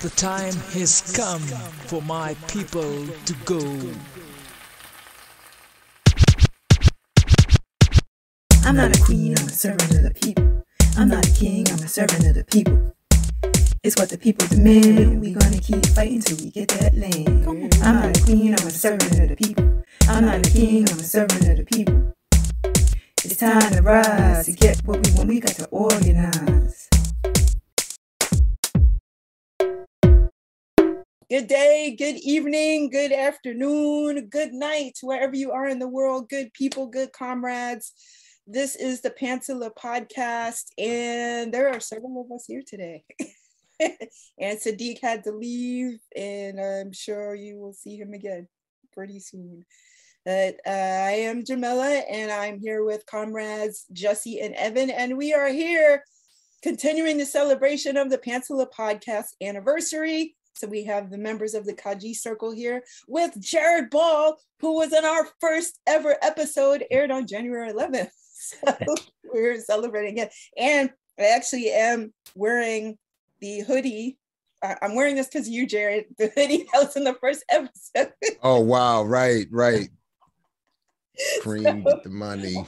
The time has come for my people to go. I'm not a queen, I'm a servant of the people. I'm not a king, I'm a servant of the people. It's what the people demand. We gonna keep fighting till we get that land. I'm not a queen, I'm a servant of the people. I'm not a king, I'm a servant of the people. It's time to rise to get what we want. We got to organize. Good day, good evening, good afternoon, good night, wherever you are in the world, good people, good comrades. This is the Pantsula podcast, and there are several of us here today. and Sadiq had to leave, and I'm sure you will see him again pretty soon. But uh, I am Jamilah, and I'm here with comrades Jesse and Evan, and we are here continuing the celebration of the Pantsula podcast anniversary. So we have the members of the Kaji Circle here with Jared Ball, who was in our first ever episode, aired on January 11th. So we're celebrating it. And I actually am wearing the hoodie. I'm wearing this because you, Jared, the hoodie that was in the first episode. oh, wow. Right, right. Cream, so, the money.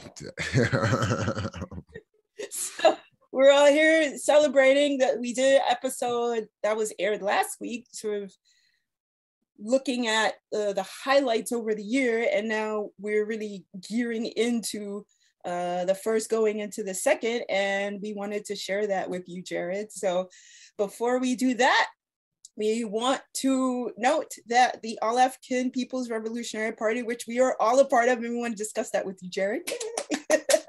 We're all here celebrating that we did an episode that was aired last week, sort of looking at uh, the highlights over the year. And now we're really gearing into uh, the first going into the second. And we wanted to share that with you, Jared. So before we do that, we want to note that the All African People's Revolutionary Party, which we are all a part of, and we want to discuss that with you, Jared.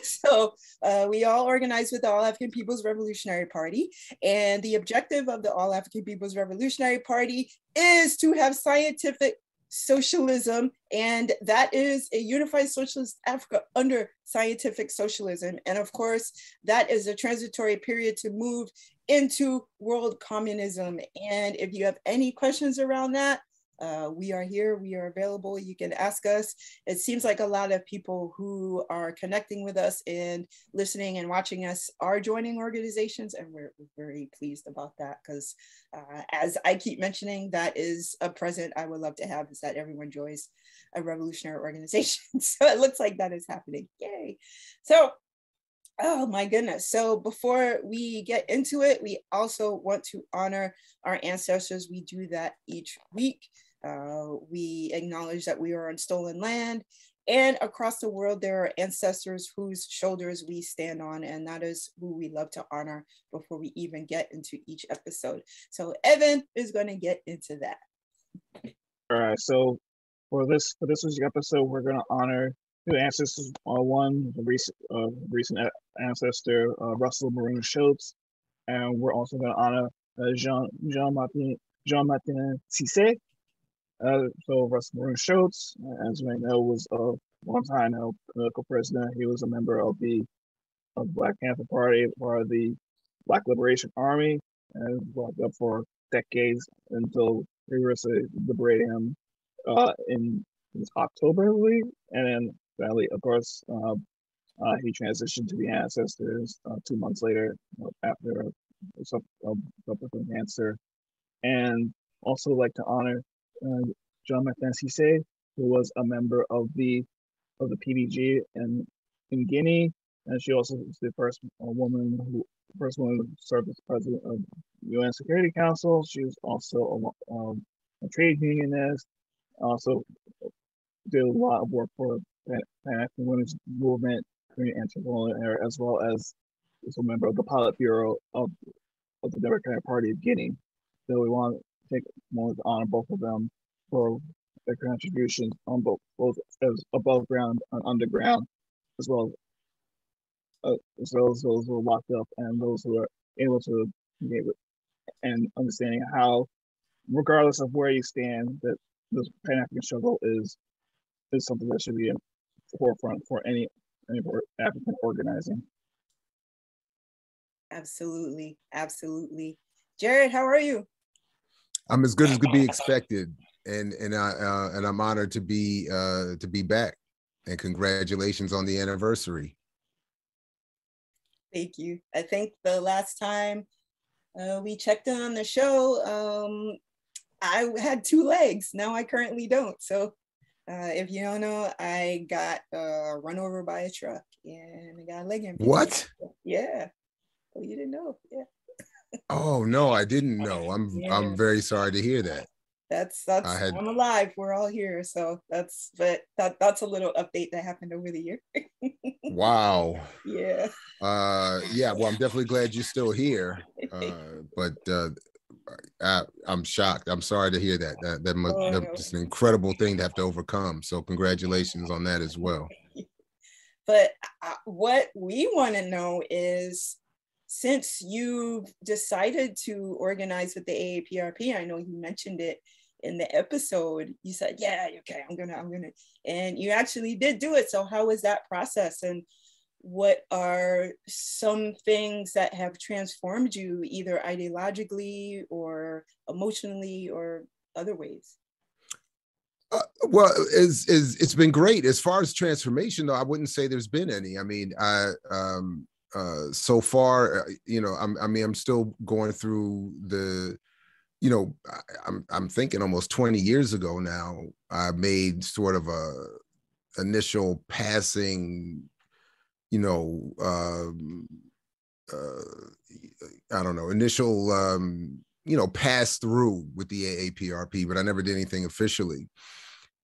so uh, we all organize with the All African People's Revolutionary Party. And the objective of the All African People's Revolutionary Party is to have scientific socialism, and that is a unified socialist Africa under scientific socialism. And of course, that is a transitory period to move into world communism. And if you have any questions around that, uh, we are here, we are available, you can ask us. It seems like a lot of people who are connecting with us and listening and watching us are joining organizations, and we're, very pleased about that because, uh, as I keep mentioning, that is a present I would love to have is that everyone joins a revolutionary organization. so it looks like that is happening. Yay. So Oh my goodness. So before we get into it, we also want to honor our ancestors. We do that each week. Uh, we acknowledge that we are on stolen land. And across the world, there are ancestors whose shoulders we stand on, and that is who we love to honor before we even get into each episode. So Evan is going to get into that. All right. So for this for this week's episode, we're going to honor two ancestors. Uh, one, recent uh, recent ancestor uh, Russell Maroon Shoatz, and we're also going to honor uh, Jean Jean Martin Jean Martin Cisse, uh, so Russell Shoatz, as we know, was a longtime political president. He was a member of the of Black Panther Party, part of the Black Liberation Army, and locked up for decades until rigorously liberated him uh, in October, I believe. And then finally, of course, uh, uh, he transitioned to the ancestors uh, two months later after a, a, a subsequent cancer. And also like to honor uh, Jean Martin who was a member of the of the PDG in in Guinea, and she also was the first woman who first woman to serve as president of UN Security Council. She was also a, um, a trade unionist. Also did a lot of work for Pan African Women's Movement during the anti-colonial era, as well as was a member of the Politburo of, of the Democratic Party of Guinea. So we want to take more honor both of them for their contributions on both both as above ground and underground, as well uh, as those those who are locked up and those who are able to be able and understanding how, regardless of where you stand, that this Pan African struggle is is something that should be in forefront for any any African organizing. Absolutely, absolutely. Jared, how are you? I'm as good as could be expected, and and I uh, and I'm honored to be uh, to be back. And congratulations on the anniversary. Thank you. I think the last time Uh, we checked in on the show. Um, I had two legs. Now I currently don't. So uh, if you don't know, I got uh, run over by a truck and I got a leg amputation. What? Yeah. Oh, you didn't know? Yeah. Oh no, I didn't know. I'm Yeah. I'm very sorry to hear that. That's that's I had- I'm alive. We're all here. So that's but that that's a little update that happened over the year. Wow. yeah. Uh yeah, well I'm definitely glad you're still here. Uh but uh I, I'm shocked. I'm sorry to hear that. That that must Oh, that's an incredible thing to have to overcome. So congratulations on that as well. But uh, what we want to know is since you've decided to organize with the AAPRP, I know you mentioned it in the episode. You said, "Yeah, okay, I'm gonna, I'm gonna," and you actually did do it. So how was that process, and what are some things that have transformed you, either ideologically or emotionally or other ways? Uh, well, is is it's been great as far as transformation though. I wouldn't say there's been any. I mean, I um uh so far, uh, you know, I'm I mean, I'm still going through the, you know, I, I'm I'm thinking almost 20 years ago now. I made sort of a initial passing, you know, um, uh, I don't know, initial um, you know, pass through with the AAPRP, but I never did anything officially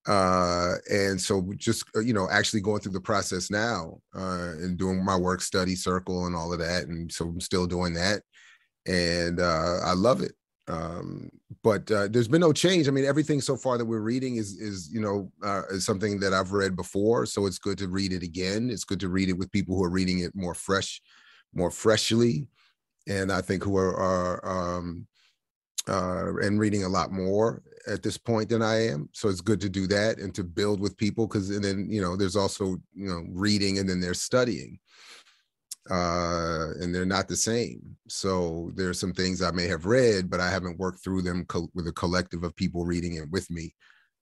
uh and so just uh, you know actually going through the process now uh and doing my work study circle and all of that and so i'm still doing that and uh i love it. Um but uh there's been no change. I mean everything so far that we're reading is is you know uh, is something that i've read before so it's good to read it again. It's good to read it with people who are reading it more fresh more freshly and i think who are, are um uh, and reading a lot more at this point than I am. So it's good to do that and to build with people because and then you know there's also you know reading and then there's studying, uh, and they're not the same. So there are some things I may have read, but I haven't worked through them co- with a collective of people reading it with me.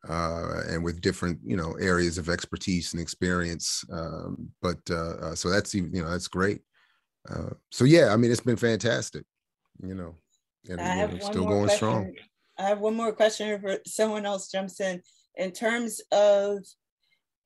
Uh, and with different, you know, areas of expertise and experience, um, but uh, uh, so that's even, you know, that's great. Uh, so yeah, I mean, it's been fantastic, you know and I have we're one still going question. strong. I have one more question for someone else jumps in. In terms of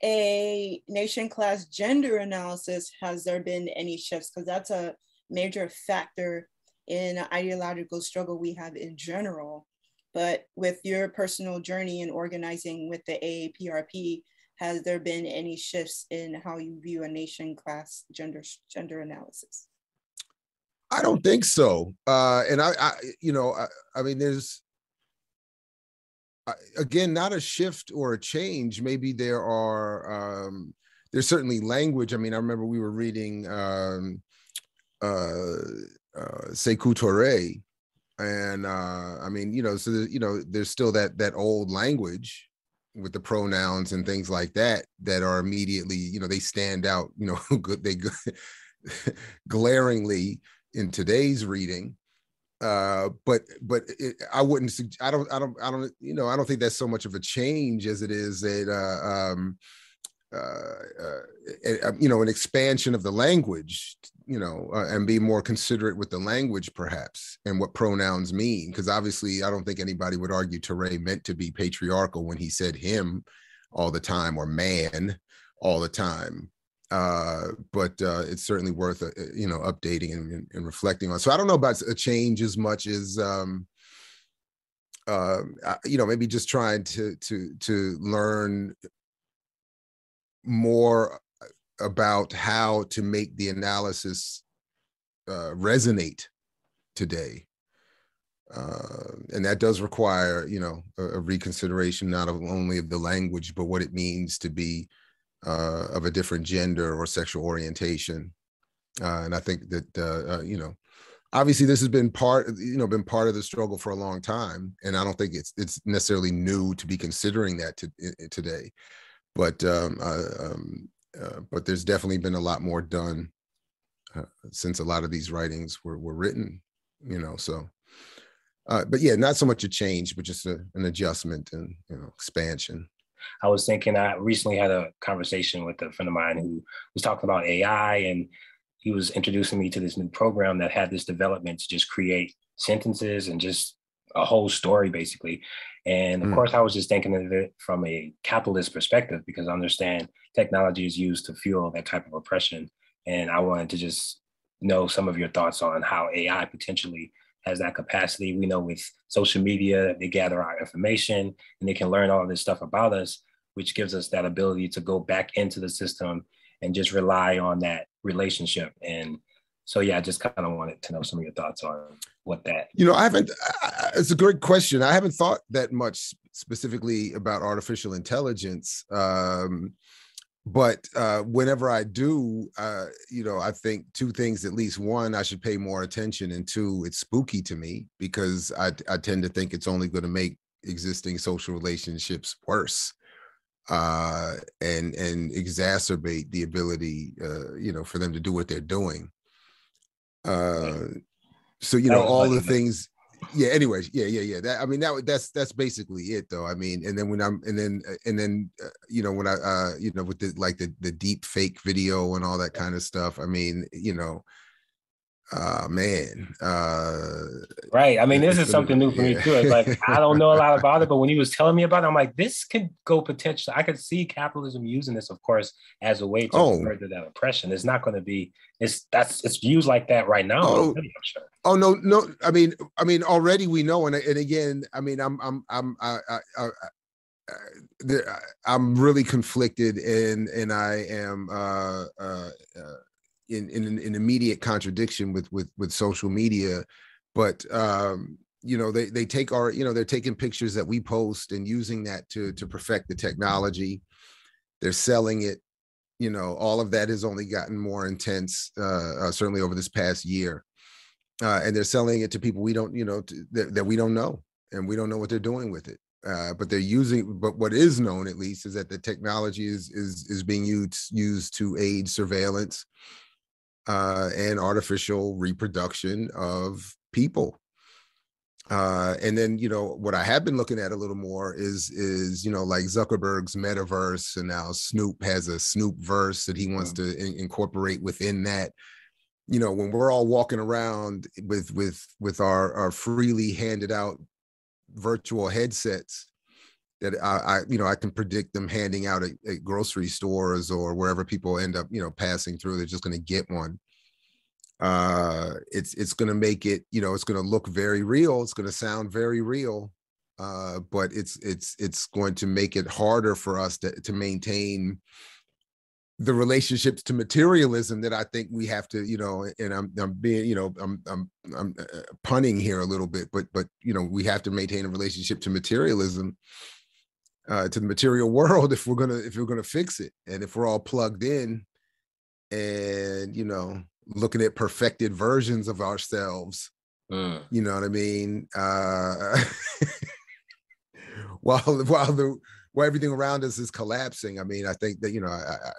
a nation class gender analysis, has there been any shifts? Because that's a major factor in ideological struggle we have in general. But with your personal journey in organizing with the AAPRP, has there been any shifts in how you view a nation class gender gender analysis? I don't think so. Uh, and I, I, you know, I, I mean, there's again not a shift or a change. Maybe there are. Um, there's certainly language. I mean, I remember we were reading um, uh, uh, Sekou Touré, and uh, I mean, you know, so you know, there's still that that old language with the pronouns and things like that that are immediately, you know, they stand out. You know, good they glaringly in today's reading uh but but it, i wouldn't sug- i don't i don't i don't you know i don't think that's so much of a change as it is that uh um uh, uh you know an expansion of the language you know uh, and be more considerate with the language perhaps and what pronouns mean because obviously i don't think anybody would argue Touré meant to be patriarchal when he said him all the time or man all the time uh, but uh, it's certainly worth uh, you know updating and, and, reflecting on. So I don't know about a change as much as um, uh, you know maybe just trying to to to learn more about how to make the analysis uh, resonate today. Uh, and that does require, you know, a, a reconsideration not only of the language, but what it means to be uh, of a different gender or sexual orientation. Uh, and I think that uh, you know, obviously, this has been part, you know, been part of the struggle for a long time, and I don't think it's it's necessarily new to be considering that to, today. But um, um, but there's definitely been a lot more done uh, since a lot of these writings were were written. You know, so. Uh, but yeah, not so much a change, but just a, an adjustment and you know expansion. I was thinking I recently had a conversation with a friend of mine who was talking about AI and he was introducing me to this new program that had this development to just create sentences and just a whole story basically. And of Mm. course, I was just thinking of it from a capitalist perspective because I understand technology is used to fuel that type of oppression. And I wanted to just know some of your thoughts on how AI potentially has that capacity. We know with social media, they gather our information and they can learn all this stuff about us, which gives us that ability to go back into the system and just rely on that relationship. And so, yeah, I just kind of wanted to know some of your thoughts on what that. You know, I haven't. I- It's a great question. I haven't thought that much specifically about artificial intelligence. Um, but uh, whenever I do, uh, you know, I think two things at least. One, I should pay more attention, and two, it's spooky to me because I, I tend to think it's only going to make existing social relationships worse uh, and and exacerbate the ability, uh, you know, for them to do what they're doing. Uh, so you know all the things yeah anyways yeah yeah yeah that i mean that that's that's basically it though i mean and then when i'm and then uh, and then uh, you know when i uh you know with the like the the deep fake video and all that kind of stuff i mean you know uh man uh Right. I mean, this is something new for me too. It's like I don't know a lot about it, but when he was telling me about it, I'm like, this could go potentially. I could see capitalism using this, of course, as a way to Oh. further that oppression. It's not going to be. It's that's it's used like that right now. Oh. I'm sure. Oh no, no. I mean, I mean, already we know, and and again, I mean, I'm, I'm, I'm, I, I, I, I- I'm really conflicted, and and I am uh, uh, uh, in in in immediate contradiction with with with social media, but um, you know, they they take our, you know, they're taking pictures that we post and using that to to perfect the technology. They're selling it. You know, all of that has only gotten more intense, uh, uh, certainly over this past year uh, and they're selling it to people we don't, you know, to, that, that we don't know, and we don't know what they're doing with it. Uh, but they're using, but what is known at least is that the technology is is is being used used to aid surveillance uh, and artificial reproduction of people. Uh, and then you know what I have been looking at a little more is is you know like Zuckerberg's metaverse, and now Snoop has a Snoop verse that he wants to in- incorporate within that you know when we're all walking around with with with our our freely handed out virtual headsets that I, I you know I can predict them handing out at, at grocery stores or wherever people end up you know passing through they're just going to get one. Uh it's it's going to make it you know it's going to look very real it's going to sound very real uh but it's it's it's going to make it harder for us to to maintain the relationships to materialism that I think we have to, you know, and I'm I'm being, you know, I'm I'm I'm uh, punning here a little bit, but but you know, we have to maintain a relationship to materialism, uh, to the material world if we're gonna if we're gonna fix it, and if we're all plugged in, and you know, looking at perfected versions of ourselves, Mm. you know what I mean? Uh, while while the while everything around us is collapsing, I mean, I think that you know, I, I,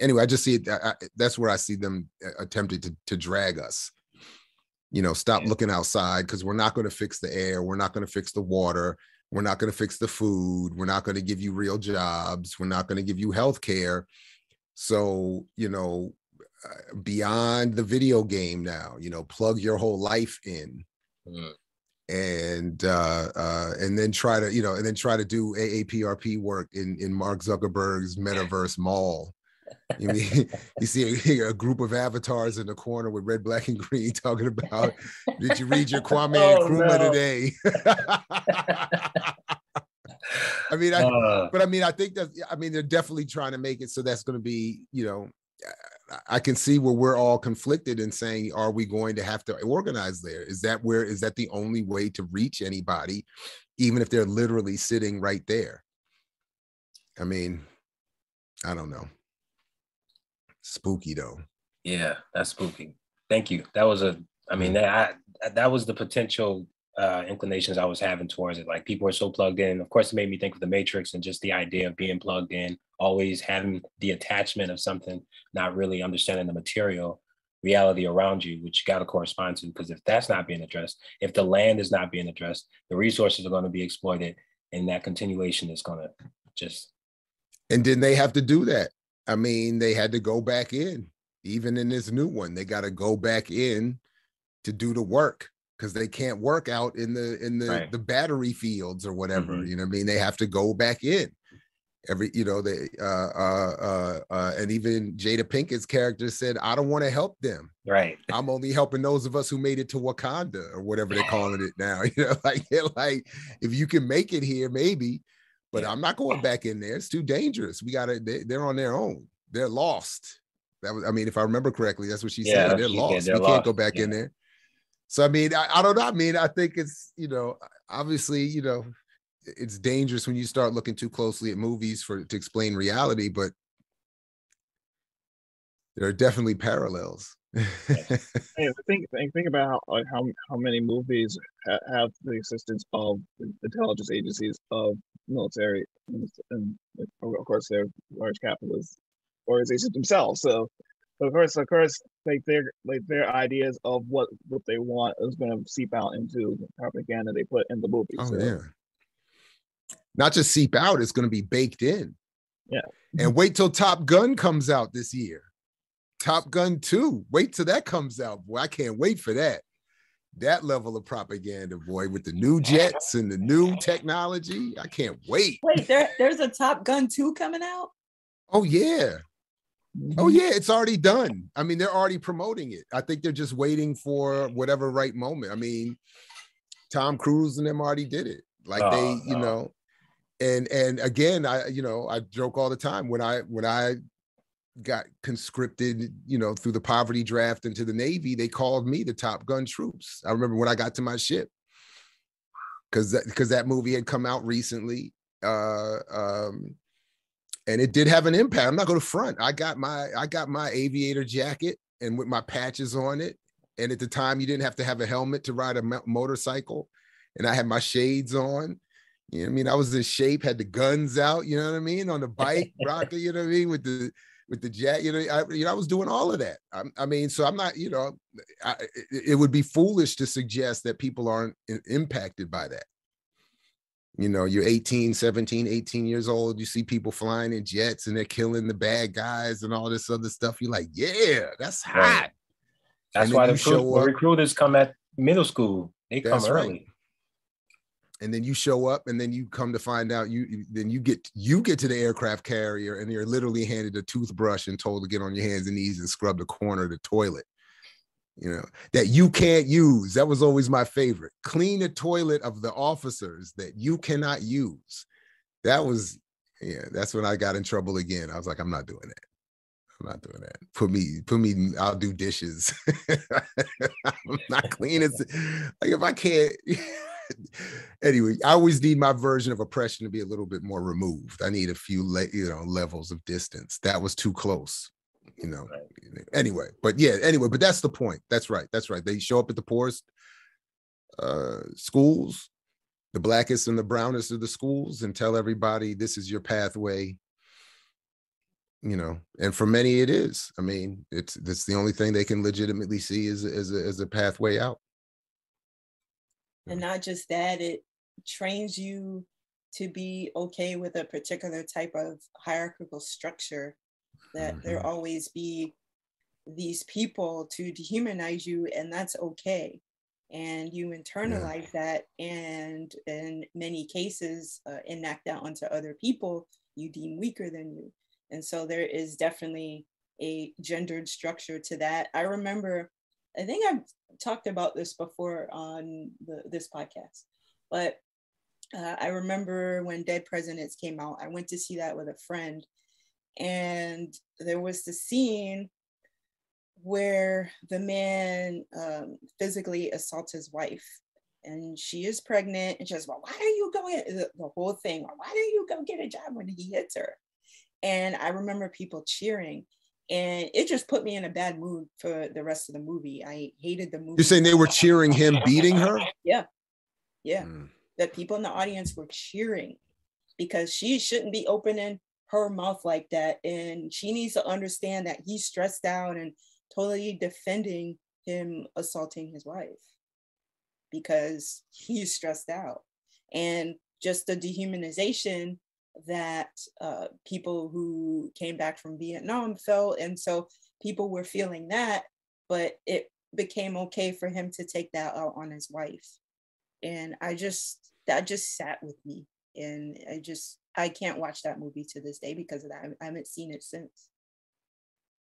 anyway, I just see it. I, that's where I see them uh, attempting to to drag us. You know, stop Yeah. looking outside because we're not going to fix the air. We're not going to fix the water. We're not going to fix the food. We're not going to give you real jobs. We're not going to give you health care. So, you know, uh, beyond the video game now, you know, plug your whole life in Mm. and uh uh and then try to you know and then try to do AAPRP work in in Mark Zuckerberg's metaverse mall. You mean you see a, a group of avatars in the corner with red, black, and green talking about did you read your Kwame Oh, Nkrumah no. today? I mean, I, Uh, but I mean, I think that I mean they're definitely trying to make it so that's going to be, you know, I- I can see where we're all conflicted in saying, are we going to have to organize there? Is that where is that the only way to reach anybody, even if they're literally sitting right there? I mean, I don't know. Spooky though. Yeah, that's spooky. Thank you. That was a. I mean, that I, that was the potential uh, inclinations I was having towards it. Like people are so plugged in. Of course, it made me think of the Matrix and just the idea of being plugged in, always having the attachment of something, not really understanding the material reality around you, which you got to correspond to. Because if that's not being addressed, if the land is not being addressed, the resources are going to be exploited, and that continuation is going to just. And then they have to do that. I mean, they had to go back in, even in this new one. They got to go back in to do the work. because they can't work out in the in the Right. the battery fields or whatever. Mhm. You know what I mean? They have to go back in. Every you know they uh uh uh, uh and even Jada Pinkett's character said, I don't want to help them. Right. I'm only helping those of us who made it to Wakanda or whatever they're calling it now. You know, like like if you can make it here, maybe, but Yeah. I'm not going back in there. It's too dangerous. We gotta they, they're on their own. They're lost. That was, I mean, if I remember correctly, that's what she Yeah, said. They're she did. lost. They're we can't go lost. back in there. So I mean, I, I don't know. I mean, I think it's you know, obviously, you know, it's dangerous when you start looking too closely at movies for to explain reality, but there are definitely parallels. Hey, think think think about how how how many movies ha- have the assistance of intelligence agencies of military and, and of of course they're large capitalist organizations themselves. So of course, of course, like their like their ideas of what what they want is going to seep out into the propaganda they put in the movie. Oh so, yeah. Not just seep out, it's going to be baked in. Yeah. And wait till Top Gun comes out this year. Top Gun 2. Wait till that comes out. Boy, I can't wait for that. That level of propaganda, boy, with the new jets and the new technology. I can't wait. Wait, there, there's a Top Gun 2 coming out? Oh, yeah. Oh, mm-hmm. yeah. It's already done. I mean, they're already promoting it. I think they're just waiting for whatever right moment. I mean, Tom Cruise and them already did it. Like Oh, they, uh, you no. know, and and again, I you know I joke all the time when I when I got conscripted, you know, through the poverty draft into the Navy, they called me the Top Gun troops. I remember when I got to my ship because that because that movie had come out recently. Uh, um, and it did have an impact. I'm not going to front. I got my I got my aviator jacket and with my patches on it. And at the time, you didn't have to have a helmet to ride a motorcycle. And I had my shades on. You know I mean? I was in shape, had the guns out, you know what I mean? On the bike, rocker, you know what I mean? With the with the jet, you know, I, you know, I was doing all of that. I, I mean, so I'm not, you know, I, it, it would be foolish to suggest that people aren't impacted by that. You know, you're 18, 17, 18 years old, you see people flying in jets and they're killing the bad guys and all this other stuff. You're like, yeah, that's hot. Right. That's why the, recruit, the recruiters come at middle school. They come That's right. And then you show up and then you come to find out you then you get you get to the aircraft carrier and you're literally handed a toothbrush and told to get on your hands and knees and scrub the corner of the toilet you know that you can't use. That was always my favorite. Clean the toilet of the officers that you cannot use. That was yeah that's when i got in trouble again. I was like i'm not doing that. I'm not doing that. Put me put me i'll do dishes. I'm not clean as like if i can't anyway i always need my version of oppression to be a little bit more removed. I need a few le- you know levels of distance. That was too close you know. Anyway but yeah anyway but that's the point. That's right that's right. They show up at the poorest uh schools the blackest and the brownest of the schools and tell everybody this is your pathway you know and for many it is. I mean it's that's the only thing they can legitimately see a- as, a, as a pathway out And not just that, it trains you to be okay with a particular type of hierarchical structure, that there Mhm. always be these people to dehumanize you, and that's okay. And you internalize that, and in many cases, uh, enact that onto other people you deem weaker than you. And so there is definitely a gendered structure to that. I remember, I think I've talked about this before on the, this podcast, but uh, I remember when Dead Presidents came out, I went to see that with a friend, and there was the scene where the man um, physically assaults his wife. And she is pregnant, and she says, "Well, why are you going?" The, the whole thing. Why don't you go get a job when he hits her? And I remember people cheering, and it just put me in a bad mood for the rest of the movie. I hated the movie. you're saying they were cheering him beating her Yeah, yeah. Mm. That people in the audience were cheering because she shouldn't be opening her mouth like that, and she needs to understand that he's stressed out and totally defending him assaulting his wife because he's stressed out, and just the dehumanization that uh, people who came back from Vietnam felt, and so people were feeling that, but it became okay for him to take that out on his wife. And I just, that just sat with me. And I just, I can't watch that movie to this day because of that. I haven't seen it since.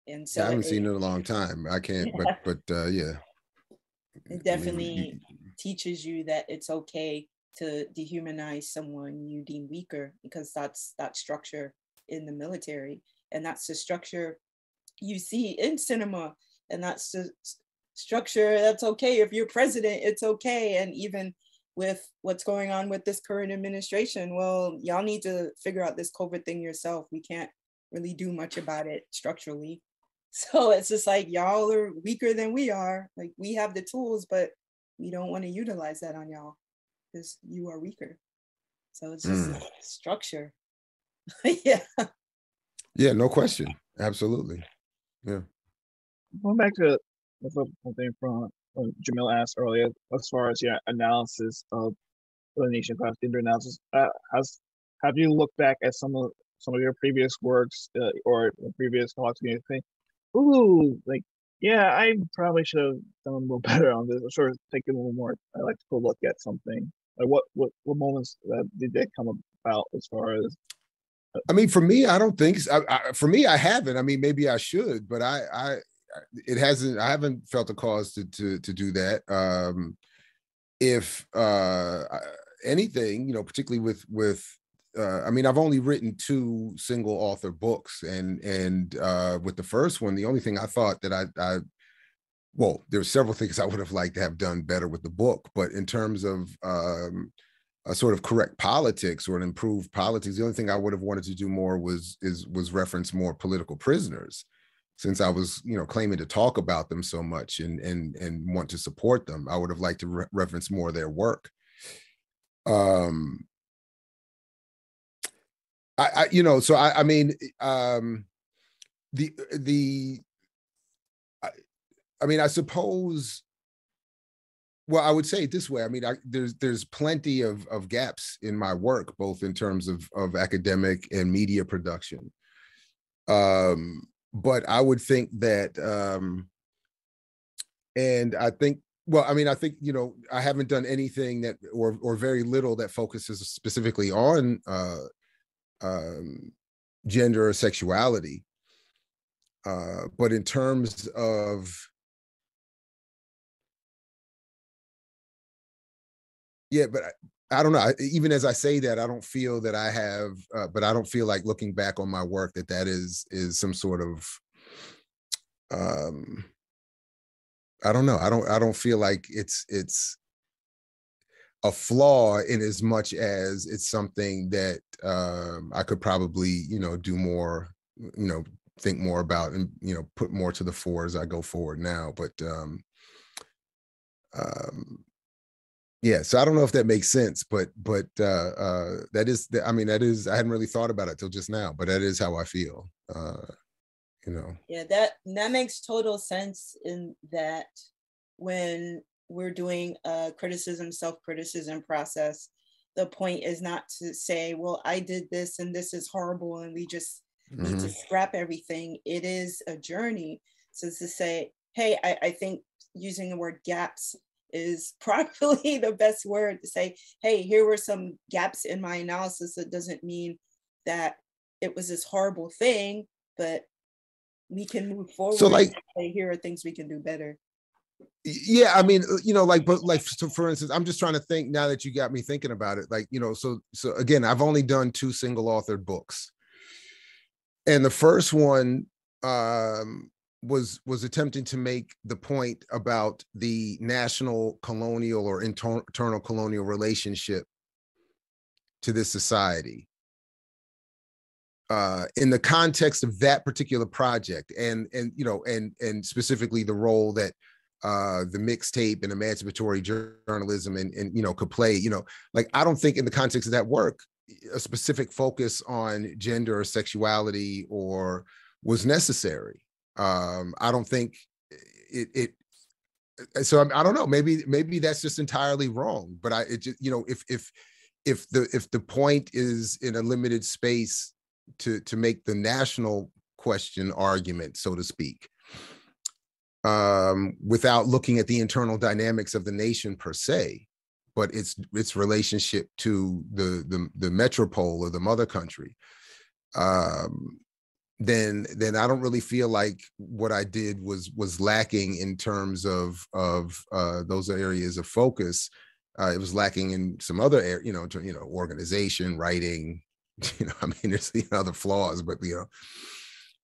And so I haven't it, seen it in a long time. I can't, but but uh, yeah, it definitely teaches you that it's okay to dehumanize someone you deem weaker because that's that structure in the military and that's the structure you see in cinema and that's the structure that's okay if you're president it's okay and even with what's going on with this current administration well y'all need to figure out this covid thing yourself we can't really do much about it structurally. So it's just like y'all are weaker than we are like we have the tools but we don't want to utilize that on y'all because you are weaker so it's just Mm. structure yeah yeah, no question, absolutely. Yeah. Going back to that's one one thing from uh, Jamil asked earlier, as far as your analysis of the nation class gender analysis, uh, has have you looked back at some of some of your previous works uh, or previous talks and you think, ooh, like yeah, I probably should have done a little better on this, or sort of taken a little more electrical look at something. Like what what what moments uh, did that come about as far as I mean, for me, I don't think. I, I, for me, I haven't. I mean, maybe I should, but I, I, it hasn't. I haven't felt the cause to to to do that. Um, if uh, anything, you know, particularly with with. Uh, I mean, I've only written two single author books, and and uh, with the first one, the only thing I thought that I, I well, there several things I would have liked to have done better with the book, but in terms of um, a sort of correct politics or an improved politics. The only thing I would have wanted to do more was is was reference more political prisoners, since I was you know claiming to talk about them so much and and and want to support them. I would have liked to re- reference more of their work. Um, I, I you know so I I mean um, the the I mean I suppose well i would say it this way i mean I, there's there's plenty of of gaps in my work both in terms of of academic and media production. Um but i would think that um and i think well i mean i think you know i haven't done anything that or or very little that focuses specifically on uh um gender or sexuality. Uh but in terms of yeah but I, I, don't know even as i say that i don't feel that i have uh, but i don't feel like looking back on my work that that is is some sort of um i don't know i don't i don't feel like it's it's a flaw in as much as it's something that um i could probably you know do more you know think more about and you know put more to the fore as i go forward now but um um yeah so i don't know if that makes sense but but uh uh that is the, i mean that is i hadn't really thought about it till just now but that is how i feel uh you know. Yeah that that makes total sense in that when we're doing a criticism self-criticism process the point is not to say well i did this and this is horrible and we just mm-hmm. need to scrap everything. It is a journey. So to say hey I, I think using the word gaps is probably the best word to say, hey, here were some gaps in my analysis. It doesn't mean that it was this horrible thing, but we can move forward. So, like, say, here are things we can do better. Yeah, I mean, you know, like, but like, so for instance, I'm just trying to think now that you got me thinking about it. Like, you know, so so again, I've only done two single authored books, and the first one um was was attempting to make the point about the national colonial or inter- internal colonial relationship to this society uh, in the context of that particular project and and you know and and specifically the role that uh, the mixtape and emancipatory journalism and and you know could play you know like i don't think in the context of that work a specific focus on gender or sexuality or was necessary um i don't think it it so I'm, don't know maybe maybe that's just entirely wrong but i it just you know if if if the if the point is in a limited space to to make the national question argument so to speak um, without looking at the internal dynamics of the nation per se, but its its relationship to the the, the metropole or the mother country. Um, then then I don't really feel like what I did was was lacking in terms of of uh, those areas of focus. Uh, it was lacking in some other you know, you know, organization, writing. You know, I mean, there's you know, other flaws, but you know,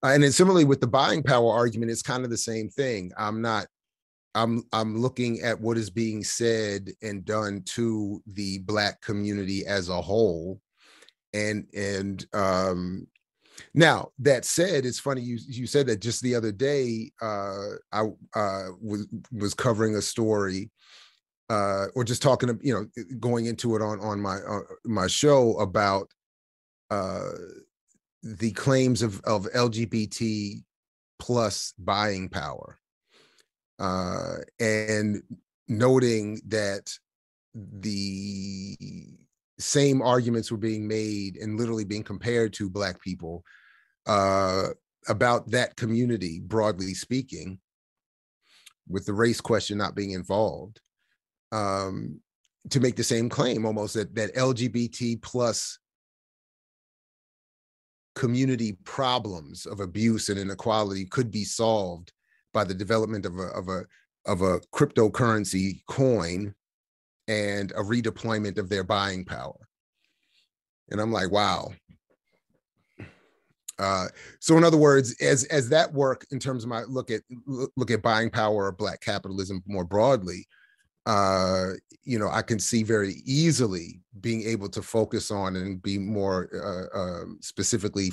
uh, and then similarly with the buying power argument, it's kind of the same thing. I'm not. I'm I'm looking at what is being said and done to the black community as a whole, and and um, now that said, it's funny you you said that just the other day. Uh, I uh, was was covering a story, uh, or just talking, you know, going into it on on my uh, my show about uh, the claims of of LGBT plus buying power, uh, and noting that the same arguments were being made and literally being compared to black people uh, about that community broadly speaking with the race question not being involved um, to make the same claim almost that that lgbt plus community problems of abuse and inequality could be solved by the development of a of a of a cryptocurrency coin and a redeployment of their buying power. And I'm like, wow. Uh, so in other words, as as that work in terms of my look at look at buying power or black capitalism more broadly, uh, you know, I can see very easily being able to focus on and be more uh, uh, specifically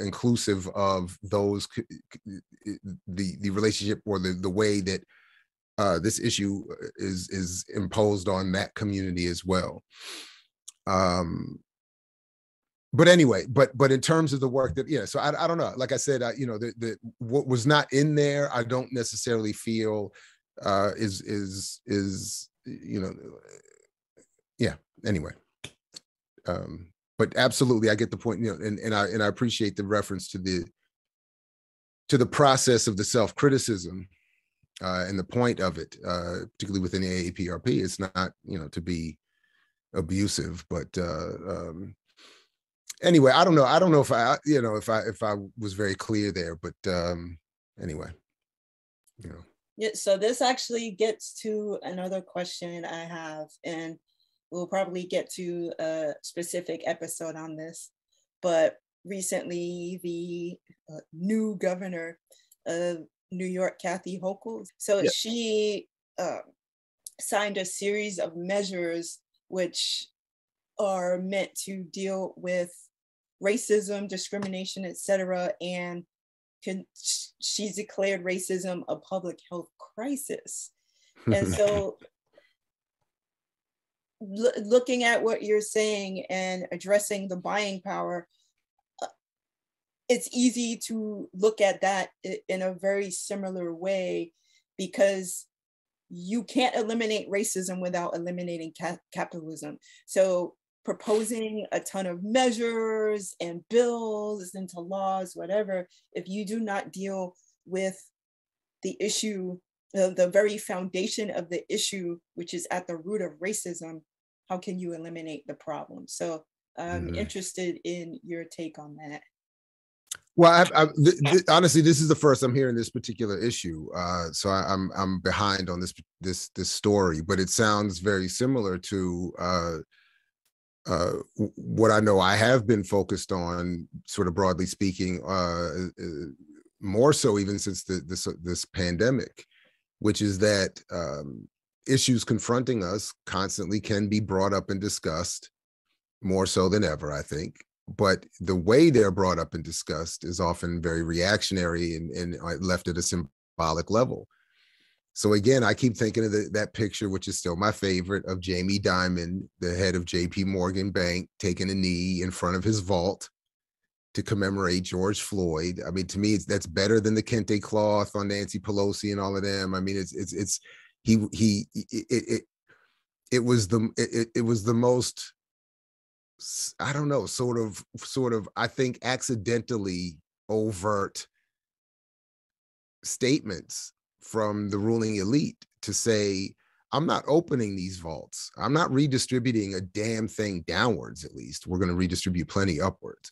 inclusive of those the the relationship or the the way that uh, this issue uh, is is imposed on that community as well. Um, but anyway, but but in terms of the work that yeah, so I, I don't know. Like I said, I, you know, the, the what was not in there, I don't necessarily feel uh, is is is you know, yeah. Anyway, um, but absolutely, I get the point. You know, and and I and I appreciate the reference to the to the process of the self criticism uh, and the point of it, uh, particularly within the AAPRP, is not you know to be abusive, but uh, um, anyway, I don't know. I don't know if I you know if I if I was very clear there, but um, anyway, you know. Yeah. So this actually gets to another question I have, and we'll probably get to a specific episode on this, but recently the uh, new governor of New York, Kathy Hochul. So she uh, signed a series of measures which are meant to deal with racism, discrimination, etc. And can, she's declared racism a public health crisis. And so looking at what you're saying and addressing the buying power it's easy to look at that in a very similar way because you can't eliminate racism without eliminating ca- capitalism. So proposing a ton of measures and bills into laws, whatever, if you do not deal with the issue, the, the very foundation of the issue, which is at the root of racism, how can you eliminate the problem? So I'm mm-hmm. interested in your take on that. Well, I, I, th- th- honestly, this is the first I'm hearing this particular issue, uh, so I, am I'm, I'm behind on this this this story. But it sounds very similar to uh, uh, what I know I have been focused on, sort of broadly speaking, uh, uh, more so even since the, this this pandemic, which is that um, issues confronting us constantly can be brought up and discussed more so than ever. I think but the way they're brought up and discussed is often very reactionary and, and uh, left at a symbolic level. So again, I keep thinking of the, that picture, which is still my favorite, of Jamie Dimon, the head of J.P. Morgan Bank, taking a knee in front of his vault to commemorate George Floyd. I mean, to me, that's better than the kente cloth on Nancy Pelosi and all of them. I mean, it's it's it's he he it it, it was the it, it was the most I don't know, sort of, sort of, I think accidentally overt statements from the ruling elite to say, I'm not opening these vaults. I'm not redistributing a damn thing downwards, at least. We're going to redistribute plenty upwards.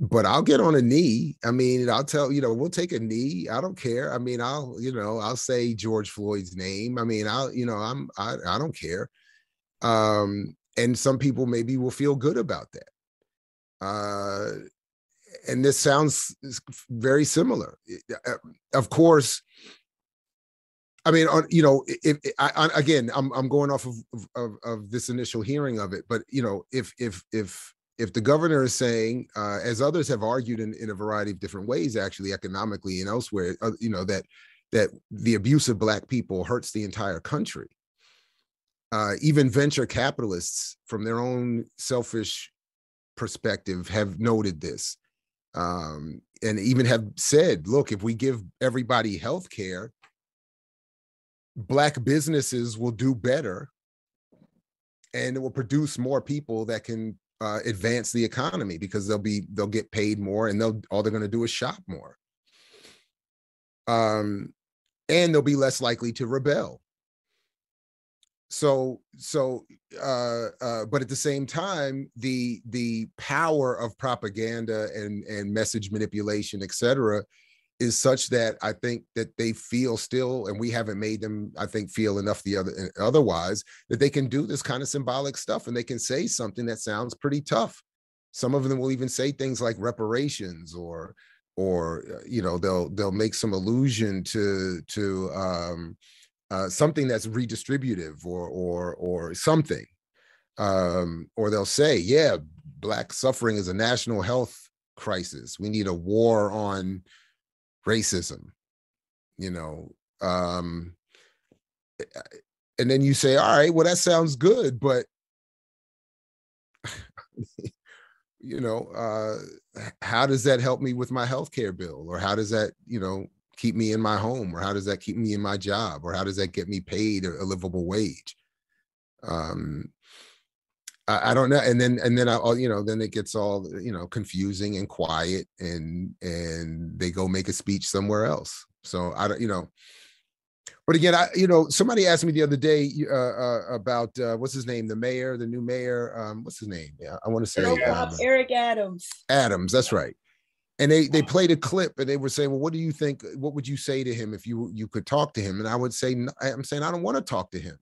But I'll get on a knee. I mean, I'll tell, you know, we'll take a knee. I don't care. I mean, I'll, you know, I'll say George Floyd's name. I mean, I'll, you know, I'm, I, I don't care. Um, and some people maybe will feel good about that. Uh, and this sounds very similar. Uh, of course, I mean, on you know, if, if I, I, again, I'm I'm going off of, of of this initial hearing of it, but you know, if if if if the governor is saying, uh, as others have argued in, in a variety of different ways, actually economically and elsewhere, uh, you know that that the abuse of black people hurts the entire country. Uh, even venture capitalists, from their own selfish perspective, have noted this, um, and even have said, "Look, if we give everybody health care, black businesses will do better and it will produce more people that can uh, advance the economy because they'll be they'll get paid more and they'll all they're going to do is shop more. Um and they'll be less likely to rebel so so uh uh but at the same time the the power of propaganda and and message manipulation etc is such that I think that they feel still, and we haven't made them, I think, feel enough the other eh, otherwise that they can do this kind of symbolic stuff and they can say something that sounds pretty tough. Some of them will even say things like reparations or or uh, you know they'll they'll make some allusion to to um, uh, something that's redistributive or or or something. Um, or they'll say yeah black suffering is a national health crisis. We need a war on racism you know? Um eh, eh, and then you say all right well that sounds good but you know uh how does that help me with my health care bill? Or how does that you know keep me in my home or how does that keep me in my job or how does that get me paid a, a livable wage um I, I don't know. And then and then I you know then it gets all you know confusing and quiet and and they go make a speech somewhere else. So I don't you know. But again, I you know somebody asked me the other day uh, uh, about uh, what's his name, the mayor, the new mayor. Um, what's his name? Yeah, I want to say um, Eric Adams. Adams, that's right. And they they played a clip and they were saying, well, what do you think? What would you say to him if you you could talk to him? And I would say, I'm saying I don't want to talk to him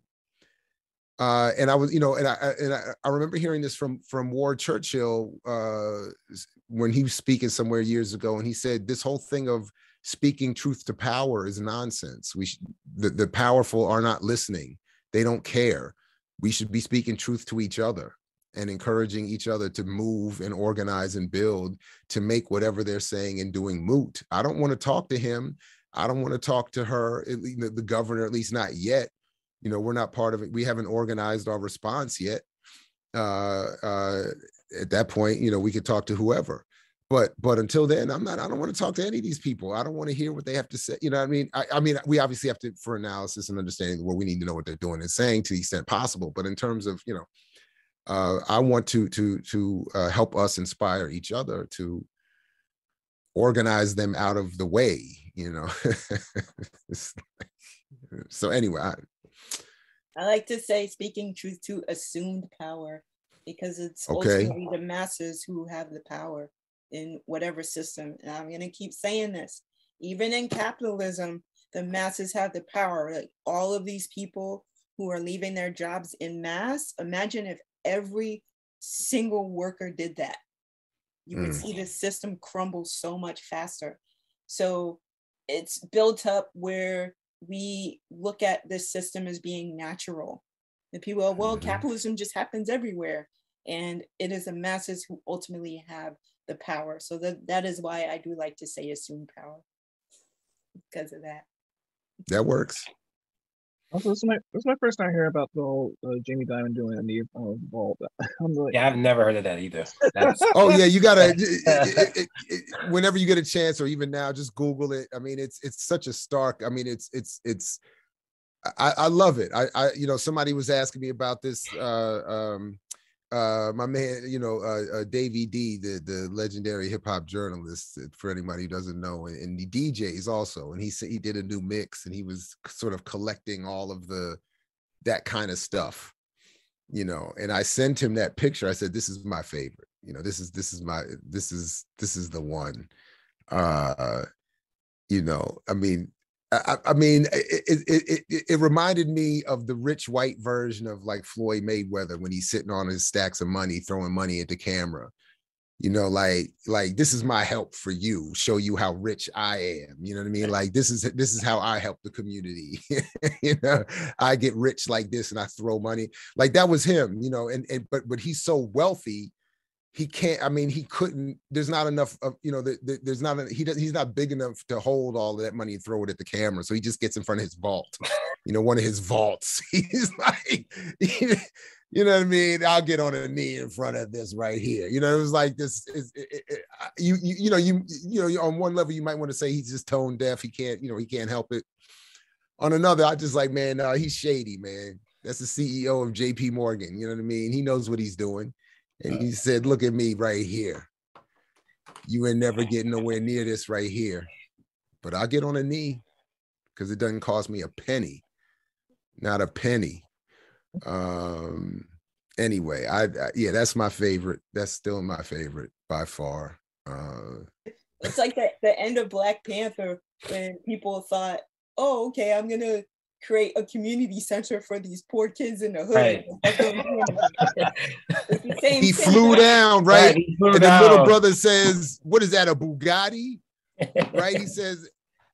uh, and I was, you know, and I and I, I remember hearing this from from Ward Churchill uh, when he was speaking somewhere years ago, and he said this whole thing of speaking truth to power is nonsense. We sh- the the powerful are not listening; they don't care. We should be speaking truth to each other and encouraging each other to move and organize and build to make whatever they're saying and doing moot. I don't want to talk to him. I don't want to talk to her, the governor, at least not yet. You know we're not part of it. We haven't organized our response yet. Uh, uh, at that point you know we could talk to whoever. But but until then i'm not i don't want to talk to any of these people. I don't want to hear what they have to say. You know i mean? I, I mean we obviously have to for analysis and understanding where we need to know what they're doing and saying to the extent possible. But in terms of you know uh, i want to to to uh, help us inspire each other to organize them out of the way you know so anyway I, I like to say speaking truth to assumed power because it's okay. ultimately the masses who have the power in whatever system. And I'm going to keep saying this. Even in capitalism, the masses have the power. Like all of these people who are leaving their jobs in mass, imagine if every single worker did that. You would mm. see the system crumble so much faster. So it's built up where we look at this system as being natural. And people are, well, mm-hmm. capitalism just happens everywhere. And it is the masses who ultimately have the power. So that, that is why I do like to say assume power because of that. That works. Also, this is my this is my first time hearing about the whole uh, Jamie Dimon doing a knee uh, vault. I'm like, yeah, I've never heard of that either. oh yeah, you gotta. it, it, it, whenever you get a chance, or even now, just Google it. I mean, it's it's such a stark. I mean, it's it's it's. I, I love it. I, I you know somebody was asking me about this uh, um, uh, my man, you know, uh, uh, Davey D, the the legendary hip hop journalist, uh, for anybody who doesn't know, and, and he DJs also, and he said he did a new mix, and he was sort of collecting all of the that kind of stuff, you know. And I sent him that picture. I said, "This is my favorite. You know, this is this is my this is this is the one." Uh, you know, I mean, I, I mean, it, it, it, it reminded me of the rich white version of like Floyd Mayweather when he's sitting on his stacks of money, throwing money at the camera. You know, like like this is my help for you, show you how rich I am. You know what I mean? Like this is this is how I help the community. you know, I get rich like this and I throw money. Like that was him. You know, and and but but he's so wealthy he can't i mean he couldn't there's not enough of you know the, the, there's not a, he does he's not big enough to hold all of that money and throw it at the camera so he just gets in front of his vault you know one of his vaults. He's like you know what i mean? I'll get on a knee in front of this right here. You know it was like this is it, it, you, you you know you you know on one level you might want to say he's just tone deaf he can't you know he can't help it. On another i just like man uh, he's shady man. That's the ceo of jp morgan you know what i mean? He knows what he's doing and he said, Look at me right here. You ain't never getting nowhere near this right here. But I'll get on a knee because it doesn't cost me a penny. Not a penny. Um anyway, I, I yeah, that's my favorite. That's still my favorite by far. Uh it's like the, the end of Black Panther when people thought, oh, okay, I'm gonna create a community center for these poor kids in the hood. Right. he flew down, right? right flew and down. the little brother says, What is that, a Bugatti? right? He says,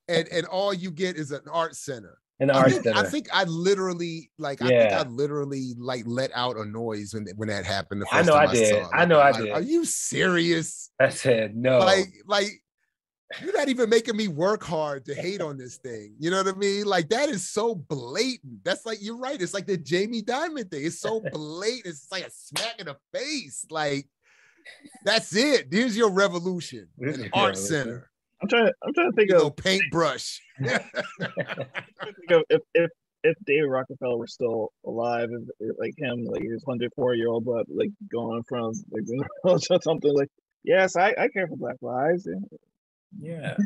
and and all you get is an art center. An art I think, center. I think I literally like yeah. I think I literally like let out a noise when when that happened. The I know I, I did. I know like, I did. Are you serious? I said no. Like like you're not even making me work hard to hate on this thing. You know what I mean? Like that is so blatant. That's like you're right. It's like the Jamie Dimon thing. It's so blatant. It's like a smack in the face. Like that's it. Here's your revolution. An art center. I'm trying. To, I'm trying to think you of know, paintbrush. if, if if David Rockefeller were still alive, if, like him, like his hundred four year old, but like going from like something like, yes, I, I care for Black lives. Yeah.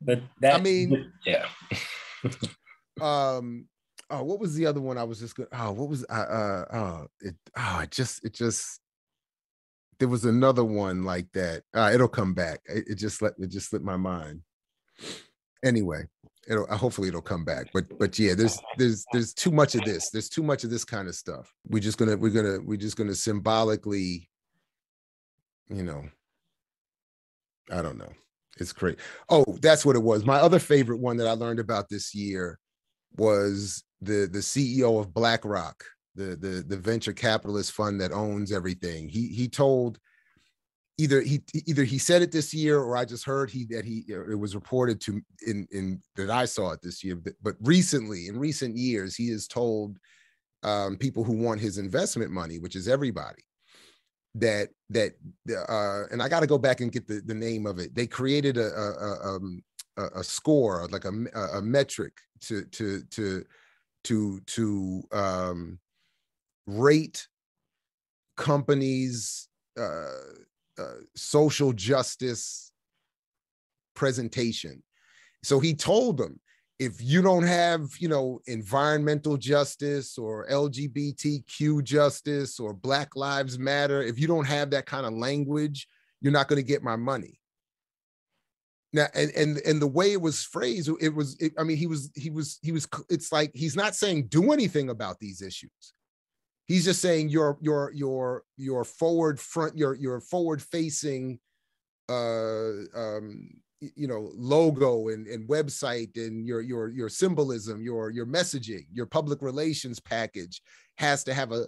But that I mean yeah. um oh what was the other one I was just good oh what was I uh oh it oh it just it just there was another one like that. Uh, it'll come back. It, it just let it just slipped my mind. Anyway, it'll uh, hopefully it'll come back. But but yeah, there's there's there's too much of this. There's too much of this kind of stuff. We're just gonna we're gonna we're just gonna symbolically, you know, I don't know. It's great. Oh, that's what it was. My other favorite one that I learned about this year was the the CEO of BlackRock, the the the venture capitalist fund that owns everything. He he told either he either he said it this year or I just heard he that he it was reported to in in that I saw it this year. But, but recently, in recent years, he has told um, people who want his investment money, which is everybody, that that uh, and I got to go back and get the, the name of it. They created a a, um, a, a score, like a, a metric to to to to to um, rate companies' uh, uh, social justice presentation. So he told them if you don't have you know environmental justice or lgbtq justice or black lives matter if you don't have that kind of language you're not going to get my money. Now and and and the way it was phrased it was it, i mean he was he was he was it's like he's not saying do anything about these issues. He's just saying your your your your forward front your your forward facing uh um you know logo and, and website and your your your symbolism your your messaging your public relations package has to have a